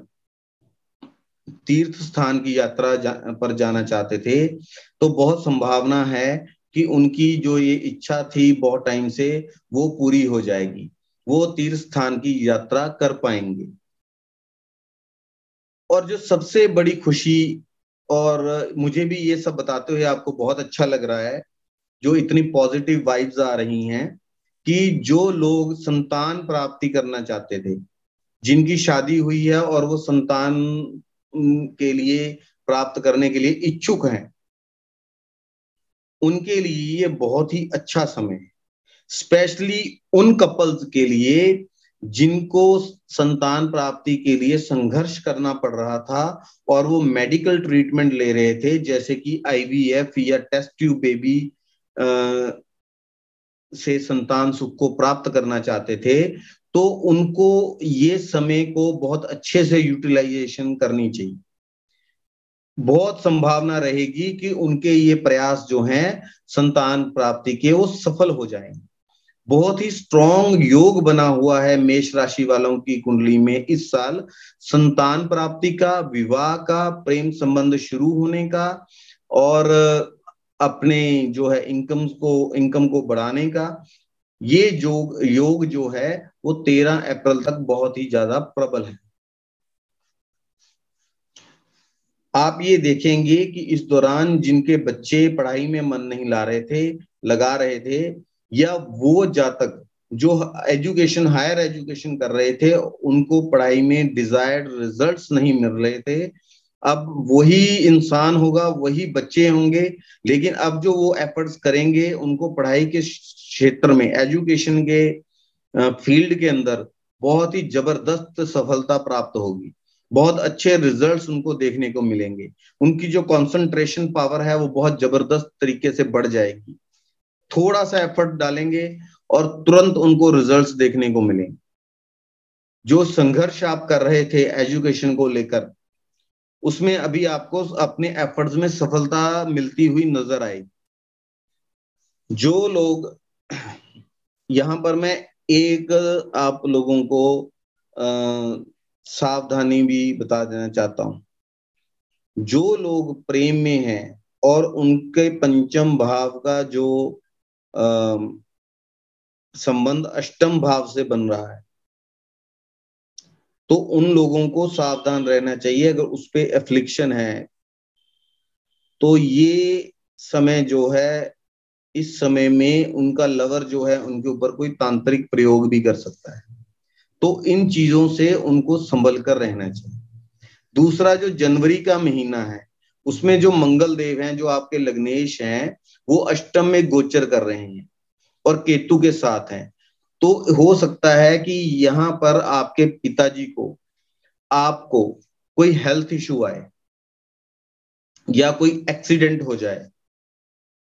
तीर्थ स्थान की यात्रा जा, पर जाना चाहते थे तो बहुत संभावना है कि उनकी जो ये इच्छा थी बहुत टाइम से, वो पूरी हो जाएगी। वो तीर्थ स्थान की यात्रा कर पाएँगे। और जो सबसे बड़ी खुशी और मुझे भी ये सब बताते हुए आपको बहुत अच्छा लग रहा है, जो इतनी पॉजिटिव वाइब्स आ रही हैं, कि जो लोग संतान प्राप्ति करना चाहते थे, जिनकी शादी हुई है और वो संतान के लिए प्राप्त करने के लिए इच्छुक हैं उनके लिए ये बहुत ही अच्छा समय है। स्पेशली उन कपल्स के लिए जिनको संतान प्राप्ति के लिए संघर्ष करना पड़ रहा था और वो मेडिकल ट्रीटमेंट ले रहे थे, जैसे कि आईवीएफ या टेस्ट ट्यूब बेबी से संतान सुख को प्राप्त करना चाहते थे तो उनको ये समय को बहुत अच्छे से यूटिलाइजेशन करनी चाहिए। बहुत संभावना रहेगी कि उनके ये प्रयास जो हैं, संतान प्राप्ति के, वो सफल हो जाएँगे बहुत ही स्ट्रॉन्ग योग बना हुआ है मेष राशि वालों की कुंडली में इस साल। संतान प्राप्ति का, विवाह का, प्रेम संबंध शुरू होने का और अपने जो है इनकम को इनकम को बढ़ाने का। ये योग योग जो है, वो तेरह अप्रैल तक बहुत ही ज़्यादा प्रबल है। आप ये देखेंगे कि इस दौरान जिनके बच्चे पढ़ाई में मन नहीं ला रहे थे, लगा रहे थे, या वो जातक जो एजुकेशन हायर एजुकेशन कर रहे थे, उनको पढ़ाई में डिजायर्ड रिजल्ट्स नहीं मिल रहे थे। अब वही इंसान होगा, वही बच्चे होंगे, लेकिन अब जो वो एफर्ट्स करेंगे, उनको पढ़ाई के क्षेत्र में एजुकेशन के फ़ील्ड के अंदर बहुत ही ज़बरदस्त सफलता प्राप्त होगी। बहुत अच्छे रिजल्ट्स उनको देखने को मिलेंगे। उनकी जो कंसंट्रेशन पावर है वो बहुत ज़बरदस्त तरीके से बढ़ जाएगी। थोड़ा सा एफर्ट डालेंगे और तुरंत उनको रिजल्ट्स देखने को मिलेंगे। जो संघर्ष आप कर रहे थे एजुकेशन को लेकर उसमें अभी आपको अपने एफर्ट्स में सफलता मिलती हुई नज़र आएगी। जो लोग यहाँ पर मैं एक आप लोगों को आ, सावधानी भी बता देना चाहता हूँ। जो लोग प्रेम में हैं और उनके पंचम भाव का जो संबंध अष्टम भाव से बन रहा है तो उन लोगों को सावधान रहना चाहिए। अगर उस पर एफ्लिक्शन है तो ये समय जो है, इस समय में उनका लवर जो है, उनके ऊपर कोई तांत्रिक प्रयोग भी कर सकता है। तो इन चीज़ों से उनको संभल कर रहना चाहिए। दूसरा जो जनवरी का महीना है, उसमें जो मंगल देव हैं, जो आपके लग्नेश हैं, वो अष्टम में गोचर कर रहे हैं और केतु के साथ हैं। तो हो सकता है कि यहाँ पर आपके पिताजी को, आपको कोई हेल्थ इशू आए या कोई एक्सीडेंट हो जाए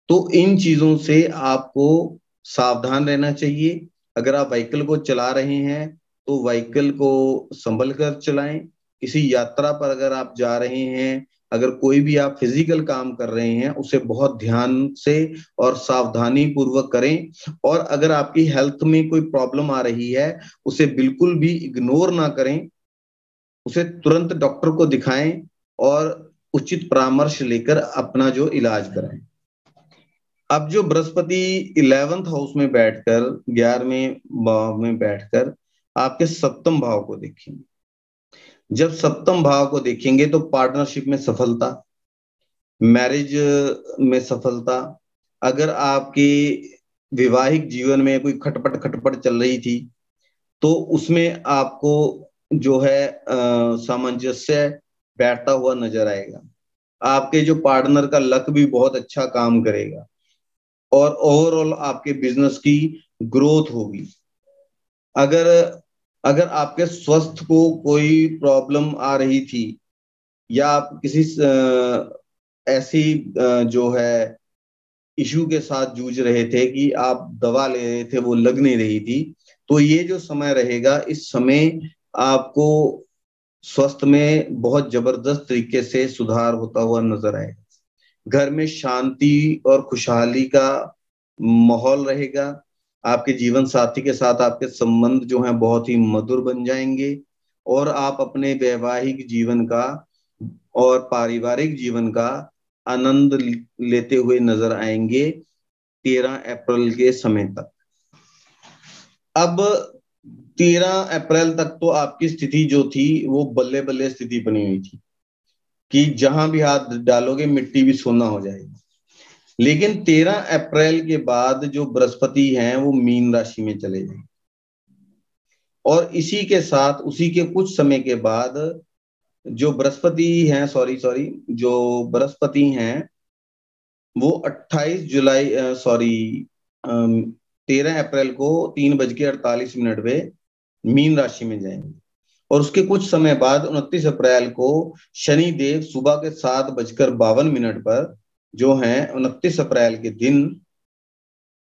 तो इन चीज़ों से आपको सावधान रहना चाहिए। अगर आप व्हीकल को चला रहे हैं तो व्हीकल को संभल कर चलाएँ। किसी यात्रा पर अगर आप जा रहे हैं, अगर कोई भी आप फ़िज़िकल काम कर रहे हैं, उसे बहुत ध्यान से और सावधानी पूर्वक करें। और अगर आपकी हेल्थ में कोई प्रॉब्लम आ रही है, उसे बिल्कुल भी इग्नोर ना करें। उसे तुरंत डॉक्टर को दिखाएँ और उचित परामर्श लेकर अपना जो इलाज कराएँ। अब जो बृहस्पति इलेवेंथ हाउस में बैठकर, ग्यारहवें में बैठकर आपके सप्तम भाव को देखेंगे। जब सप्तम भाव को देखेंगे तो पार्टनरशिप में सफलता मैरिज में सफलता, अगर आपके विवाहिक जीवन में कोई खटपट खटपट चल रही थी तो उसमें आपको जो है सामंजस्य बैठता हुआ नज़र आएगा। आपके जो पार्टनर का लक भी बहुत अच्छा काम करेगा और ओवरऑल आपके बिज़नेस की ग्रोथ होगी। अगर अगर आपके स्वस्थ को कोई प्रॉब्लम आ रही थी, या आप किसी ऐसी जो है इशू के साथ जूझ रहे थे कि आप दवा ले रहे थे, वो लग नहीं रही थी तो ये जो समय रहेगा, इस समय आपको स्वस्थ में बहुत ज़बरदस्त तरीके से सुधार होता हुआ नज़र आएगा। घर में शांति और खुशहाली का माहौल रहेगा आपके जीवन साथी के साथ आपके संबंध जो हैं बहुत ही मधुर बन जाएँगे और आप अपने वैवाहिक जीवन का और पारिवारिक जीवन का आनंद लेते हुए नज़र आएँगे तेरह अप्रैल के समय तक। अब तेरह अप्रैल तक तो आपकी स्थिति जो थी, वो बल्ले बल्ले स्थिति बनी हुई थी कि जहाँ भी हाथ डालोगे, मिट्टी भी सोना हो जाएगी। लेकिन तेरह अप्रैल के बाद जो बृहस्पति हैं, वो मीन राशि में चले जाएँगे और इसी के साथ, उसी के कुछ समय के बाद जो बृहस्पति हैं सॉरी सॉरी जो बृहस्पति हैं, वो 28 जुलाई सॉरी तेरह अप्रैल को तीन बज के अड़तालीस मिनट पे मीन राशि में जाएँगे। और उसके कुछ समय बाद, उनतीस अप्रैल को शनि देव सुबह के सात बजकर बावन मिनट पर जो है, उनतीस अप्रैल के दिन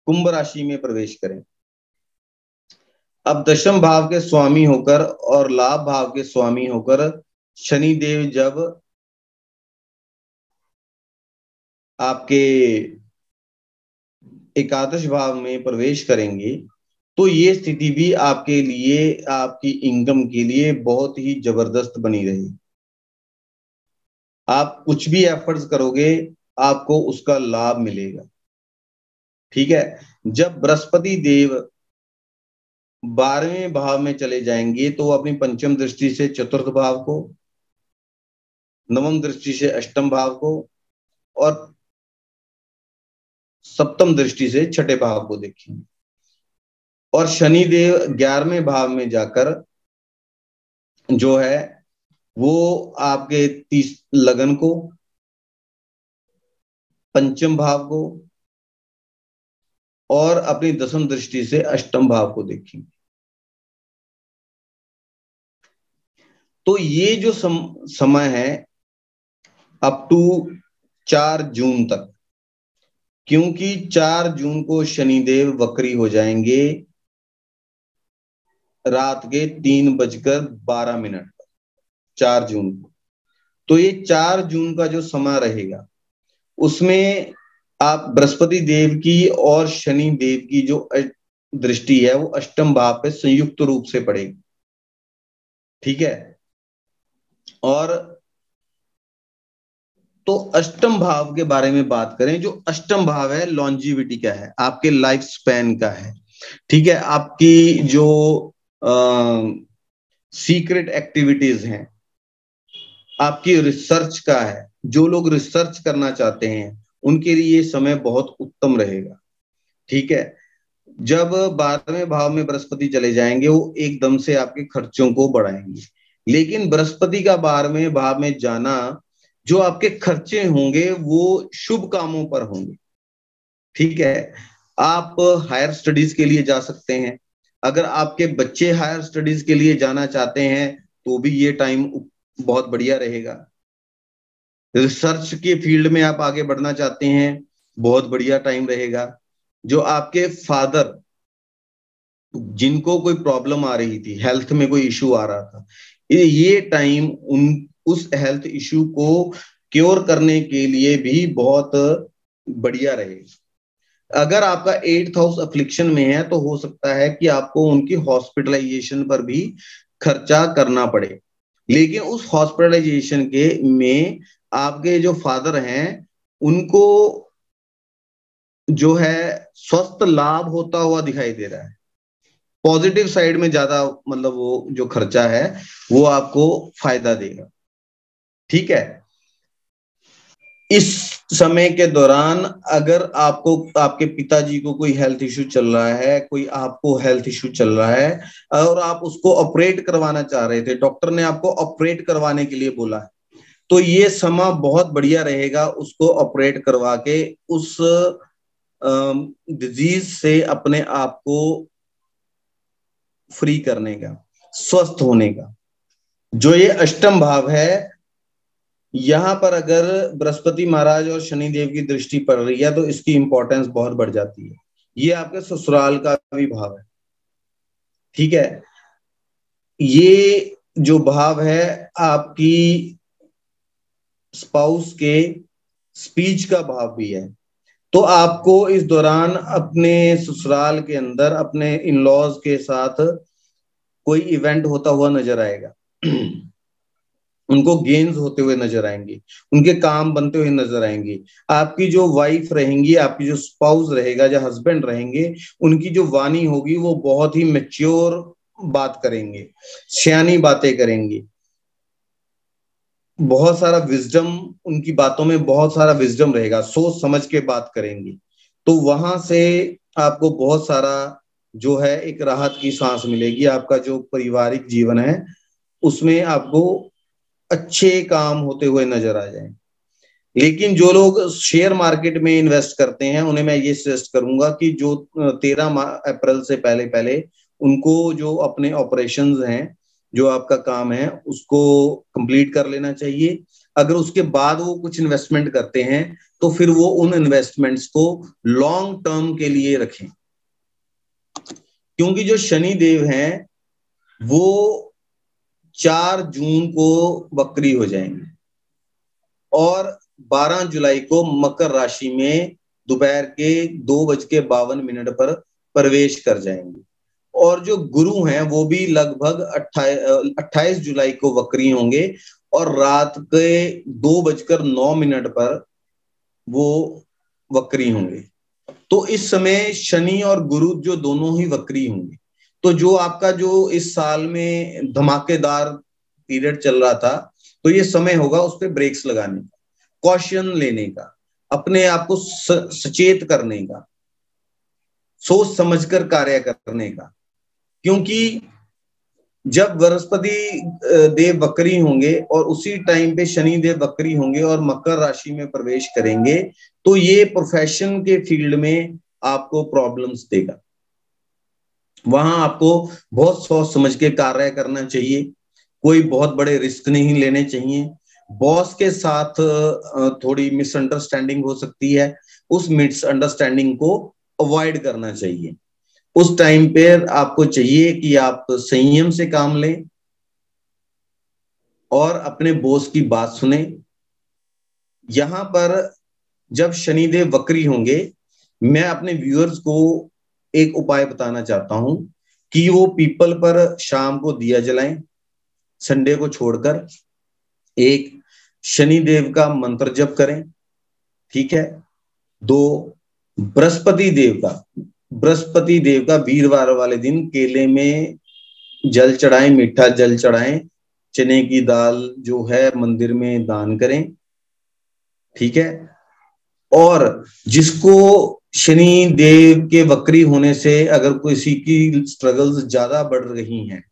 कुंभ राशि में प्रवेश करें। अब दशम भाव के स्वामी होकर और लाभ भाव के स्वामी होकर शनि देव जब आपके एकादश भाव में प्रवेश करेंगे तो ये स्थिति भी आपके लिए, आपकी इनकम के लिए बहुत ही ज़बरदस्त बनी रही। आप कुछ भी एफर्ट्स करोगे आपको उसका लाभ मिलेगा। ठीक है? जब बृहस्पति देव बारहवें भाव में चले जाएँगे तो वो अपनी पंचम दृष्टि से चतुर्थ भाव को, नवम दृष्टि से अष्टम भाव को और सप्तम दृष्टि से छठे भाव को देखेंगे। और शनि देव ग्यारहवें भाव में जाकर जो है, वो आपके तीस लगन को पंचम भाव को और अपनी दसम दृष्टि से अष्टम भाव को देखेंगे। तो ये जो सम, समय है अप टू चार जून तक क्योंकि चार जून को शनिदेव वक्री हो जाएँगे रात के तीन बजकर बारह मिनट चार जून को। तो ये चार जून का जो समय रहेगा उसमें आप बृहस्पति देव की और शनि देव की जो दृष्टि है, वो अष्टम भाव पे संयुक्त रूप से पड़ेगी। ठीक है? और तो अष्टम भाव के बारे में बात करें, जो अष्टम भाव है लॉन्जिविटी का है, आपके लाइफ स्पैन का है। ठीक है? आपकी जो सीक्रेट एक्टिविटीज़ हैं, आपकी रिसर्च का है जो लोग रिसर्च करना चाहते हैं, उनके लिए समय बहुत उत्तम रहेगा। ठीक है? जब बारहवें भाव में बृहस्पति चले जाएँगे, वो एकदम से आपके खर्चों को बढ़ाएँगे। लेकिन बृहस्पति का बारहवें भाव में जाना, जो आपके खर्चे होंगे, वो शुभ कामों पर होंगे। ठीक है? आप हायर स्टडीज़ के लिए जा सकते हैं। अगर आपके बच्चे हायर स्टडीज़ के लिए जाना चाहते हैं तो भी ये टाइम बहुत बढ़िया रहेगा। रिसर्च के फ़ील्ड में आप आगे बढ़ना चाहते हैं, बहुत बढ़िया टाइम रहेगा। जो आपके फादर जिनको कोई प्रॉब्लम आ रही थी हेल्थ में कोई इशू आ रहा था, ये टाइम उन, उस हेल्थ इश्यू को क्योर करने के लिए भी बहुत बढ़िया रहेगा। अगर आपका एट्थ हाउस अफ्लिक्शन में है तो हो सकता है कि आपको उनकी हॉस्पिटलाइजेशन पर भी खर्चा करना पड़े। लेकिन उस हॉस्पिटलाइजेशन के में आपके जो फादर हैं, उनको जो है स्वस्थ लाभ होता हुआ दिखाई दे रहा है। पॉजिटिव साइड में ज़्यादा मतलब वो जो खर्चा है, वो आपको फ़ायदा देगा। ठीक है? इस समय के दौरान अगर आपको, आपके पिताजी को कोई हेल्थ इश्यू चल रहा है, कोई आपको हेल्थ इश्यू चल रहा है, और आप उसको ऑपरेट करवाना चाह रहे थे डॉक्टर ने आपको ऑपरेट करवाने के लिए बोला है तो ये समय बहुत बढ़िया रहेगा उसको ऑपरेट करवा के उस डिज़ीज़ से अपने आप को फ्री करने का, स्वस्थ होने का। जो ये अष्टम भाव है, यहाँ पर अगर बृहस्पति महाराज और शनि देव की दृष्टि पड़ रही है तो इसकी इंपॉर्टेंस बहुत बढ़ जाती है। ये आपके ससुराल का भी भाव है। ठीक है? ये जो भाव है, आपकी स्पाउस के स्पीच का भाव भी है। तो आपको इस दौरान अपने ससुराल के अंदर, अपने इन लॉज के साथ कोई इवेंट होता हुआ नज़र आएगा। उनको गेन्स होते हुए नज़र आएँगे। उनके काम बनते हुए नज़र आएँगे। आपकी जो वाइफ रहेंगी, आपकी जो स्पाउस रहेगा, जो हस्बैंड रहेंगे, उनकी जो वाणी होगी, वो बहुत ही मेच्योर बात करेंगे सियानी बातें करेंगे। बहुत सारा विजडम उनकी बातों में बहुत सारा विजडम रहेगा। सोच समझ के बात करेंगे। तो वहाँ से आपको बहुत सारा जो है, एक राहत की सांस मिलेगी। आपका जो पारिवारिक जीवन है, उसमें आपको अच्छे काम होते हुए नज़र आ जाए। लेकिन जो लोग शेयर मार्केट में इन्वेस्ट करते हैं, उन्हें मैं ये सजेस्ट करूँगा कि जो, तेरह अप्रैल से पहले पहले उनको जो अपने ऑपरेशन हैं जो आपका काम है, उसको कंप्लीट कर लेना चाहिए। अगर उसके बाद वो कुछ इन्वेस्टमेंट करते हैं तो फिर वो उन इन्वेस्टमेंट्स को लॉन्ग टर्म के लिए रखें। क्योंकि जो शनि देव हैं, वो चार जून को बकरी हो जाएँगे और 12 जुलाई को मकर राशि में दोपहर के दो बज के बावन मिनट पर प्रवेश कर जाएँगे। और जो गुरु हैं, वो भी लगभग अट्ठाईस जुलाई को वक्री होंगे और रात के दो बजकर नौ मिनट पर वो वक्री होंगे। तो इस समय शनि और गुरु जो दोनों ही वक्री होंगे। तो जो आपका जो इस साल में धमाकेदार पीरियड चल रहा था तो ये समय होगा उस पर ब्रेक्स लगाने का, कॉशन लेने का, अपने आप को सचेत करने का, सोच समझकर कार्य करने का। क्योंकि जब बृहस्पति देव बकरी होंगे और उसी टाइम पे शनि देव बकरी होंगे और मकर राशि में प्रवेश करेंगे तो ये प्रोफेशन के फ़ील्ड में आपको प्रॉब्लम्स देगा। वहाँ आपको बहुत सोच समझ के कार्य करना चाहिए। कोई बहुत बड़े रिस्क नहीं लेने चाहिए। बॉस के साथ थोड़ी मिसअंडरस्टैंडिंग हो सकती है। उस मिसअंडरस्टैंडिंग को अवॉइड करना चाहिए। उस टाइम पे आपको चाहिए कि आप संयम से काम लें और अपने बोस की बात सुने। यहाँ पर जब शनिदेव वक्री होंगे, मैं अपने व्यूअर्स को एक उपाय बताना चाहता हूँ कि वो पीपल पर शाम को दिया जलाएँ, संडे को छोड़कर। एक, शनिदेव का मंत्र जप करें, ठीक है। दो, बृहस्पति देव का बृहस्पति देव का वीरवार वाले दिन केले में जल चढ़ाएँ, मीठा जल चढ़ाएँ, चने की दाल जो है मंदिर में दान करें, ठीक है? और जिसको शनि देव के वक्री होने से अगर किसी की स्ट्रगल्स ज़्यादा बढ़ रही हैं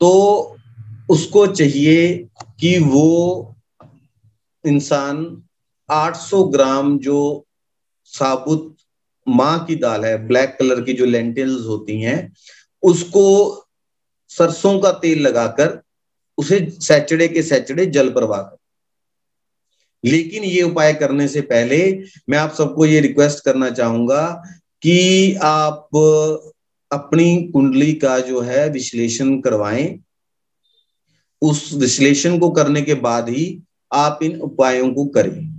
तो उसको चाहिए कि वो इंसान 800 ग्राम जो साबुत माँ की दाल है ब्लैक कलर की जो लेंटिल्स होती हैं, उसको सरसों का तेल लगाकर उसे सैचड़े के सैचड़े जल प्रवाह कर। लेकिन ये उपाय करने से पहले मैं आप सबको ये रिक्वेस्ट करना चाहूँगा कि आप अपनी कुंडली का जो है विश्लेषण करवाएँ। उस विश्लेषण को करने के बाद ही आप इन उपायों को करें।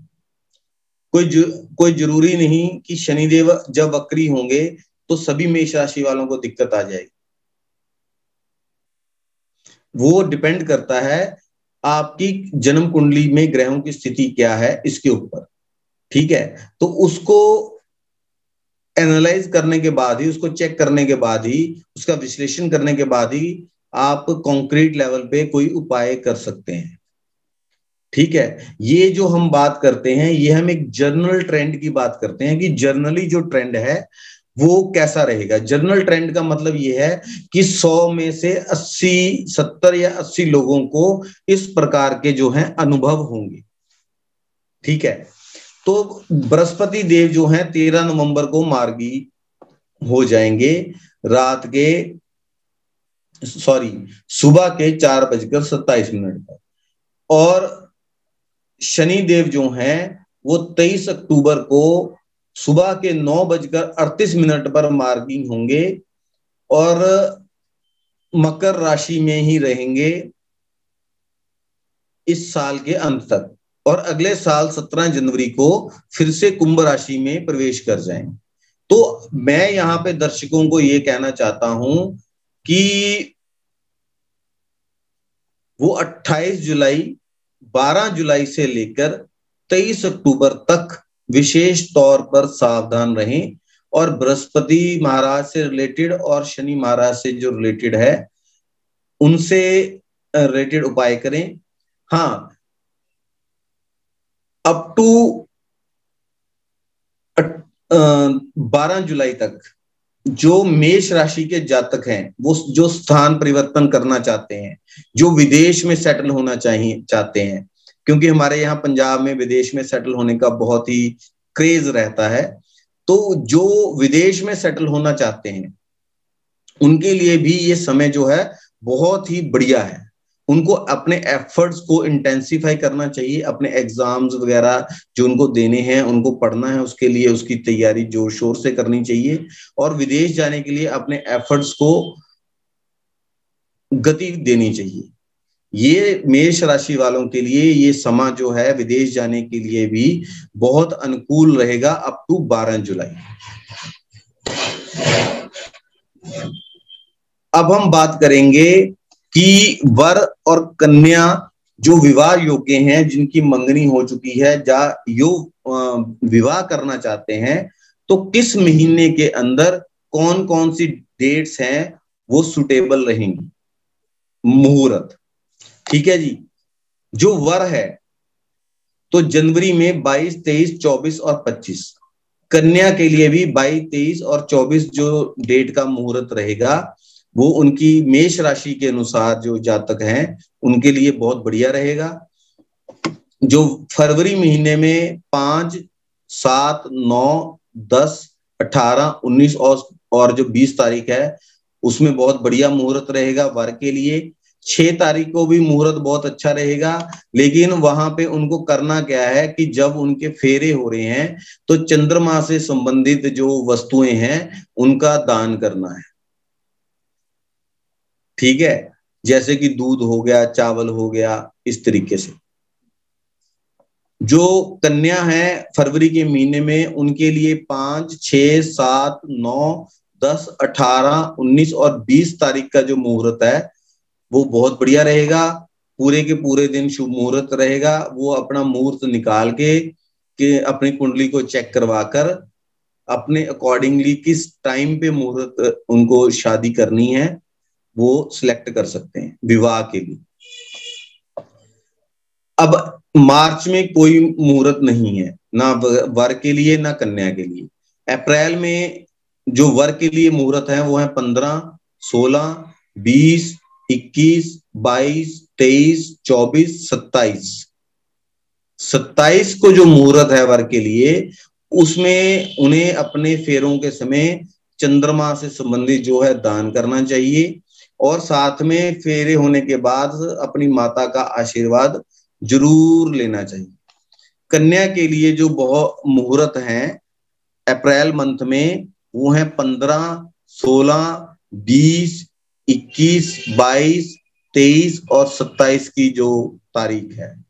कोई जु, कोई ज़रूरी नहीं कि शनिदेव जब वक्री होंगे तो सभी मेष राशि वालों को दिक्कत आ जाएगी। वो डिपेंड करता है आपकी जन्म कुंडली में ग्रहों की स्थिति क्या है इसके ऊपर ठीक है? तो उसको एनालाइज करने के बाद ही उसको चेक करने के बाद ही उसका विश्लेषण करने के बाद ही आप कॉन्क्रीट लेवल पे कोई उपाय कर सकते हैं। ठीक है? ये जो हम बात करते हैं, ये हम एक जर्नल ट्रेंड की बात करते हैं कि जर्नली जो ट्रेंड है, वो कैसा रहेगा? जर्नल ट्रेंड का मतलब ये है कि 100 में से 80 70 या 80 लोगों को इस प्रकार के जो हैं अनुभव होंगे। ठीक है? तो बृहस्पति देव जो हैं, तेरह नवंबर को मार्गी हो जाएँगे। रात के, सॉरी, सुबह के चार बजकर सत्ताईस मिनट पर। और शनि देव जो हैं, वो तेईस अक्टूबर को सुबह के नौ बजकर अड़तीस मिनट पर मार्गिंग होंगे और मकर राशि में ही रहेंगे इस साल के अंत तक और अगले साल 17 जनवरी को फिर से कुंभ राशि में प्रवेश कर जाएँगे तो मैं यहाँ पे दर्शकों को ये कहना चाहता हूँ कि वो 28 जुलाई 12 जुलाई से लेकर 23 अक्टूबर तक विशेष तौर पर सावधान रहें। और बृहस्पति महाराज से रिलेटेड और शनि महाराज से जो रिलेटेड है, उनसे रिलेटेड उपाय करें। हाँ अप टू बारह जुलाई तक जो मेष राशि के जातक हैं, वो जो स्थान परिवर्तन करना चाहते हैं, जो विदेश में सेटल होना चाहिए, चाहते हैं, क्योंकि हमारे यहाँ पंजाब में विदेश में सेटल होने का बहुत ही क्रेज रहता है तो जो विदेश में सेटल होना चाहते हैं, उनके लिए भी ये समय जो है बहुत ही बढ़िया है। उनको अपने एफर्ट्स को इंटेंसिफाई करना चाहिए, अपने एग्ज़ाम्स वगैरह जो उनको देने हैं, उनको पढ़ना है उसके लिए, उसकी तैयारी ज़ोर शोर से करनी चाहिए और विदेश जाने के लिए अपने एफर्ट्स को गति देनी चाहिए। ये मेष राशि वालों के लिए ये समा जो है विदेश जाने के लिए भी बहुत अनुकूल रहेगा अप टू 12 जुलाई। अब हम बात करेंगे कि वर और कन्या जो विवाह योग्य हैं जिनकी मंगनी हो चुकी है जा यो विवाह करना चाहते हैं तो किस महीने के अंदर कौन कौन सी डेट्स हैं वो सुटेबल रहेंगी? मुहूर्त। ठीक है जी? जो वर है तो जनवरी में 22, 23, 24 और 25 कन्या के लिए भी 22, 23 और 24 जो डेट का मुहूर्त रहेगा वो उनकी मेष राशि के अनुसार जो जातक हैं, उनके लिए बहुत बढ़िया रहेगा। जो फरवरी महीने में पाँच, सात, नौ, दस, अठारह, उन्नीस और और जो बीस तारीख है, उसमें बहुत बढ़िया मुहूर्त रहेगा वर के लिए। छह तारीख को भी मुहूर्त बहुत अच्छा रहेगा, लेकिन वहाँ पे उनको करना क्या है कि जब उनके फेरे हो रहे हैं तो चंद्रमा से संबंधित जो वस्तुएँ हैं, उनका दान करना है। ठीक है? जैसे कि दूध हो गया, चावल हो गया, इस तरीके से। जो कन्या है फरवरी के महीने में, उनके लिए पाँच, छ, सात, नौ, दस, अठारह, उन्नीस और बीस तारीख का जो मुहूर्त है, वो बहुत बढ़िया रहेगा। पूरे के पूरे दिन शुभ मुहूर्त रहेगा। वो अपना मुहूर्त निकाल के, कि अपनी कुंडली को चेक करवा कर अपने अकॉर्डिंगली किस टाइम पे मुहूर्त, उनको शादी करनी है वो सिलेक्ट कर सकते हैं, विवाह के लिए। अब मार्च में कोई मुहूर्त नहीं है, ना वर के लिए, ना कन्या के लिए। अप्रैल में जो वर के लिए मुहूर्त है, वो है पंद्रह, सोलह, बीस, इक्कीस, बाईस, तेईस, चौबीस, सत्ताईस। सत्ताईस को जो मुहूर्त है वर के लिए, उसमें उन्हें अपने फेरों के समय चंद्रमा से संबंधित जो है दान करना चाहिए। और साथ में फेरे होने के बाद अपनी माता का आशीर्वाद ज़रूर लेना चाहिए। कन्या के लिए जो बहुत मुहूर्त हैं, अप्रैल मंथ में, वो है पंद्रह, सोलह, बीस, इक्कीस, बाईस, तेईस और सत्ताईस की जो तारीख है।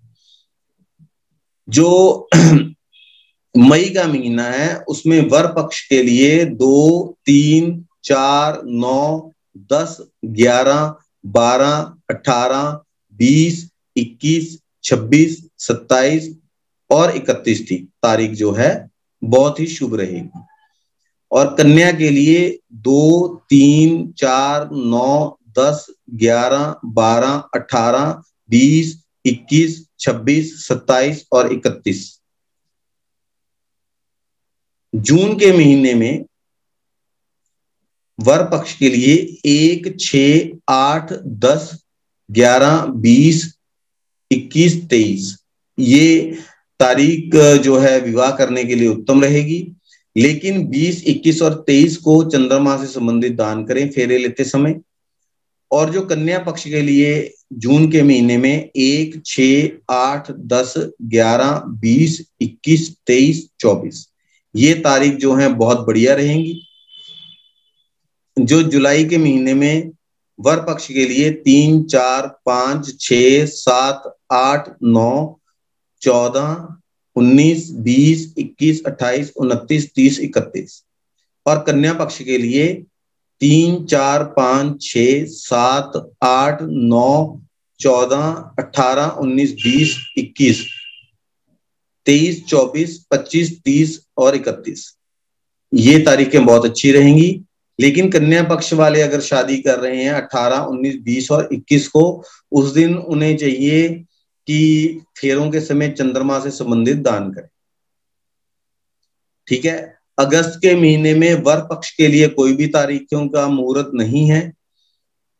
जो मई का महीना है, उसमें वर पक्ष के लिए दो, तीन, चार, नौ दस, ग्यारह, बारह, अठारह, बीस, इक्कीस, छब्बीस, सत्ताईस और इकतीस थी। तारीख जो है, बहुत ही शुभ रहेगी। और कन्या के लिए दो, तीन, चार, नौ, दस, ग्यारह, बारह, अठारह, बीस, इक्कीस, छब्बीस, सत्ताईस और इकतीस। जून के महीने में वर पक्ष के लिए एक छ आठ दस ग्यारह बीस इक्कीस तेईस। ये तारीख जो है विवाह करने के लिए उत्तम रहेगी। लेकिन 20, 21 और 23 को चंद्रमा से संबंधित दान करें फेरे लेते समय। और जो कन्या पक्ष के लिए जून के महीने में एक छ आठ दस ग्यारह बीस इक्कीस तेईस चौबीस। ये तारीख जो है बहुत बढ़िया रहेंगी। जो जुलाई के महीने में वर पक्ष के लिए तीन, चार, पाँच छ सात, आठ, नौ, चौदह, उन्नीस, बीस, इक्कीस, अट्ठाईस, उनतीस, तीस, इकतीस। और कन्या पक्ष के लिए तीन, चार, पाँच छ सात, आठ, नौ, चौदह, अठारह, उन्नीस, बीस, इक्कीस, तेईस, चौबीस, पच्चीस, तीस और इकतीस। ये तारीखें बहुत अच्छी रहेंगी। लेकिन कन्या पक्ष वाले अगर शादी कर रहे हैं अठारह, उन्नीस, बीस और इक्कीस को, उस दिन उन्हें चाहिए कि फेरों के समय चंद्रमा से संबंधित दान करें। ठीक है? अगस्त के महीने में वर पक्ष के लिए कोई भी तारीखों का मुहूर्त नहीं है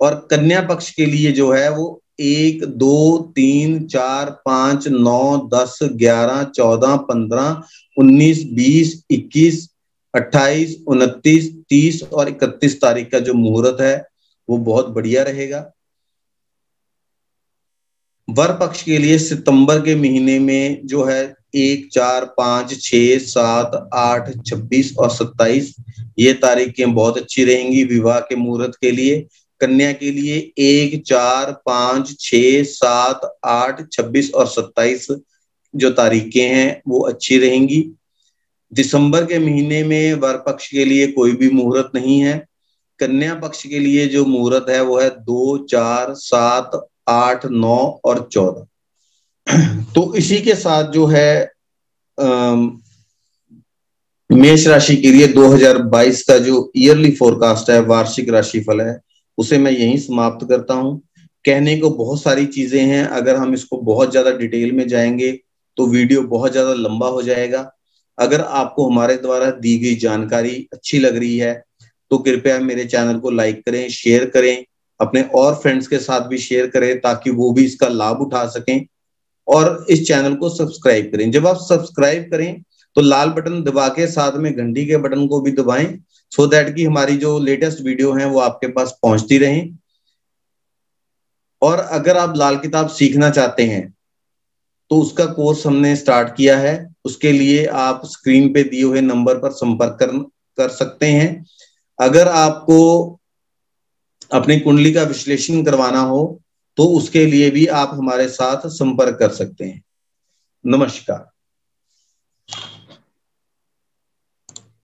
और कन्या पक्ष के लिए जो है वो एक, दो, तीन, चार, पाँच, नौ, दस, ग्यारह, चौदह, पंद्रह, उन्नीस, बीस, इक्कीस, अट्ठाईस, उनतीस तीस और इकतीस तारीख का जो मुहूर्त है, वो बहुत बढ़िया रहेगा। वर पक्ष के लिए सितंबर के महीने में जो है, एक, चार, पाँच छ सात, आठ, छब्बीस और सत्ताईस, ये तारीखें बहुत अच्छी रहेंगी विवाह के मुहूर्त के लिए। कन्या के लिए एक, चार, पाँच छ सात, आठ, छब्बीस और सत्ताईस जो तारीखें हैं, वो अच्छी रहेंगी। दिसंबर के महीने में वर पक्ष के लिए कोई भी मुहूर्त नहीं है। कन्या पक्ष के लिए जो मुहूर्त है, वो है दो, चार, सात, आठ, नौ और चौदह। तो इसी के साथ जो है मेष राशि के लिए 2022 का जो ईयरली फोरकास्ट है, वार्षिक राशिफल है, उसे मैं यहीं समाप्त करता हूँ। कहने को बहुत सारी चीज़ें हैं, अगर हम इसको बहुत ज़्यादा डिटेल में जाएँगे तो वीडियो बहुत ज़्यादा लंबा हो जाएगा। अगर आपको हमारे द्वारा दी गई जानकारी अच्छी लग रही है तो कृपया मेरे चैनल को लाइक करें, शेयर करें, अपने और फ्रेंड्स के साथ भी शेयर करें, ताकि वो भी इसका लाभ उठा सकें। और इस चैनल को सब्सक्राइब करें। जब आप सब्सक्राइब करें तो लाल बटन दबा के साथ में घंटी के बटन को भी दबाएँ सो दैट कि हमारी जो लेटेस्ट वीडियो है, वो आपके पास पहुँचती रहे। और अगर आप लाल किताब सीखना चाहते हैं तो उसका कोर्स हमने स्टार्ट किया है। उसके लिए आप स्क्रीन पे दिए हुए नंबर पर संपर्क कर, कर सकते हैं। अगर आपको अपनी कुंडली का विश्लेषण करवाना हो तो उसके लिए भी आप हमारे साथ संपर्क कर सकते हैं। नमस्कार।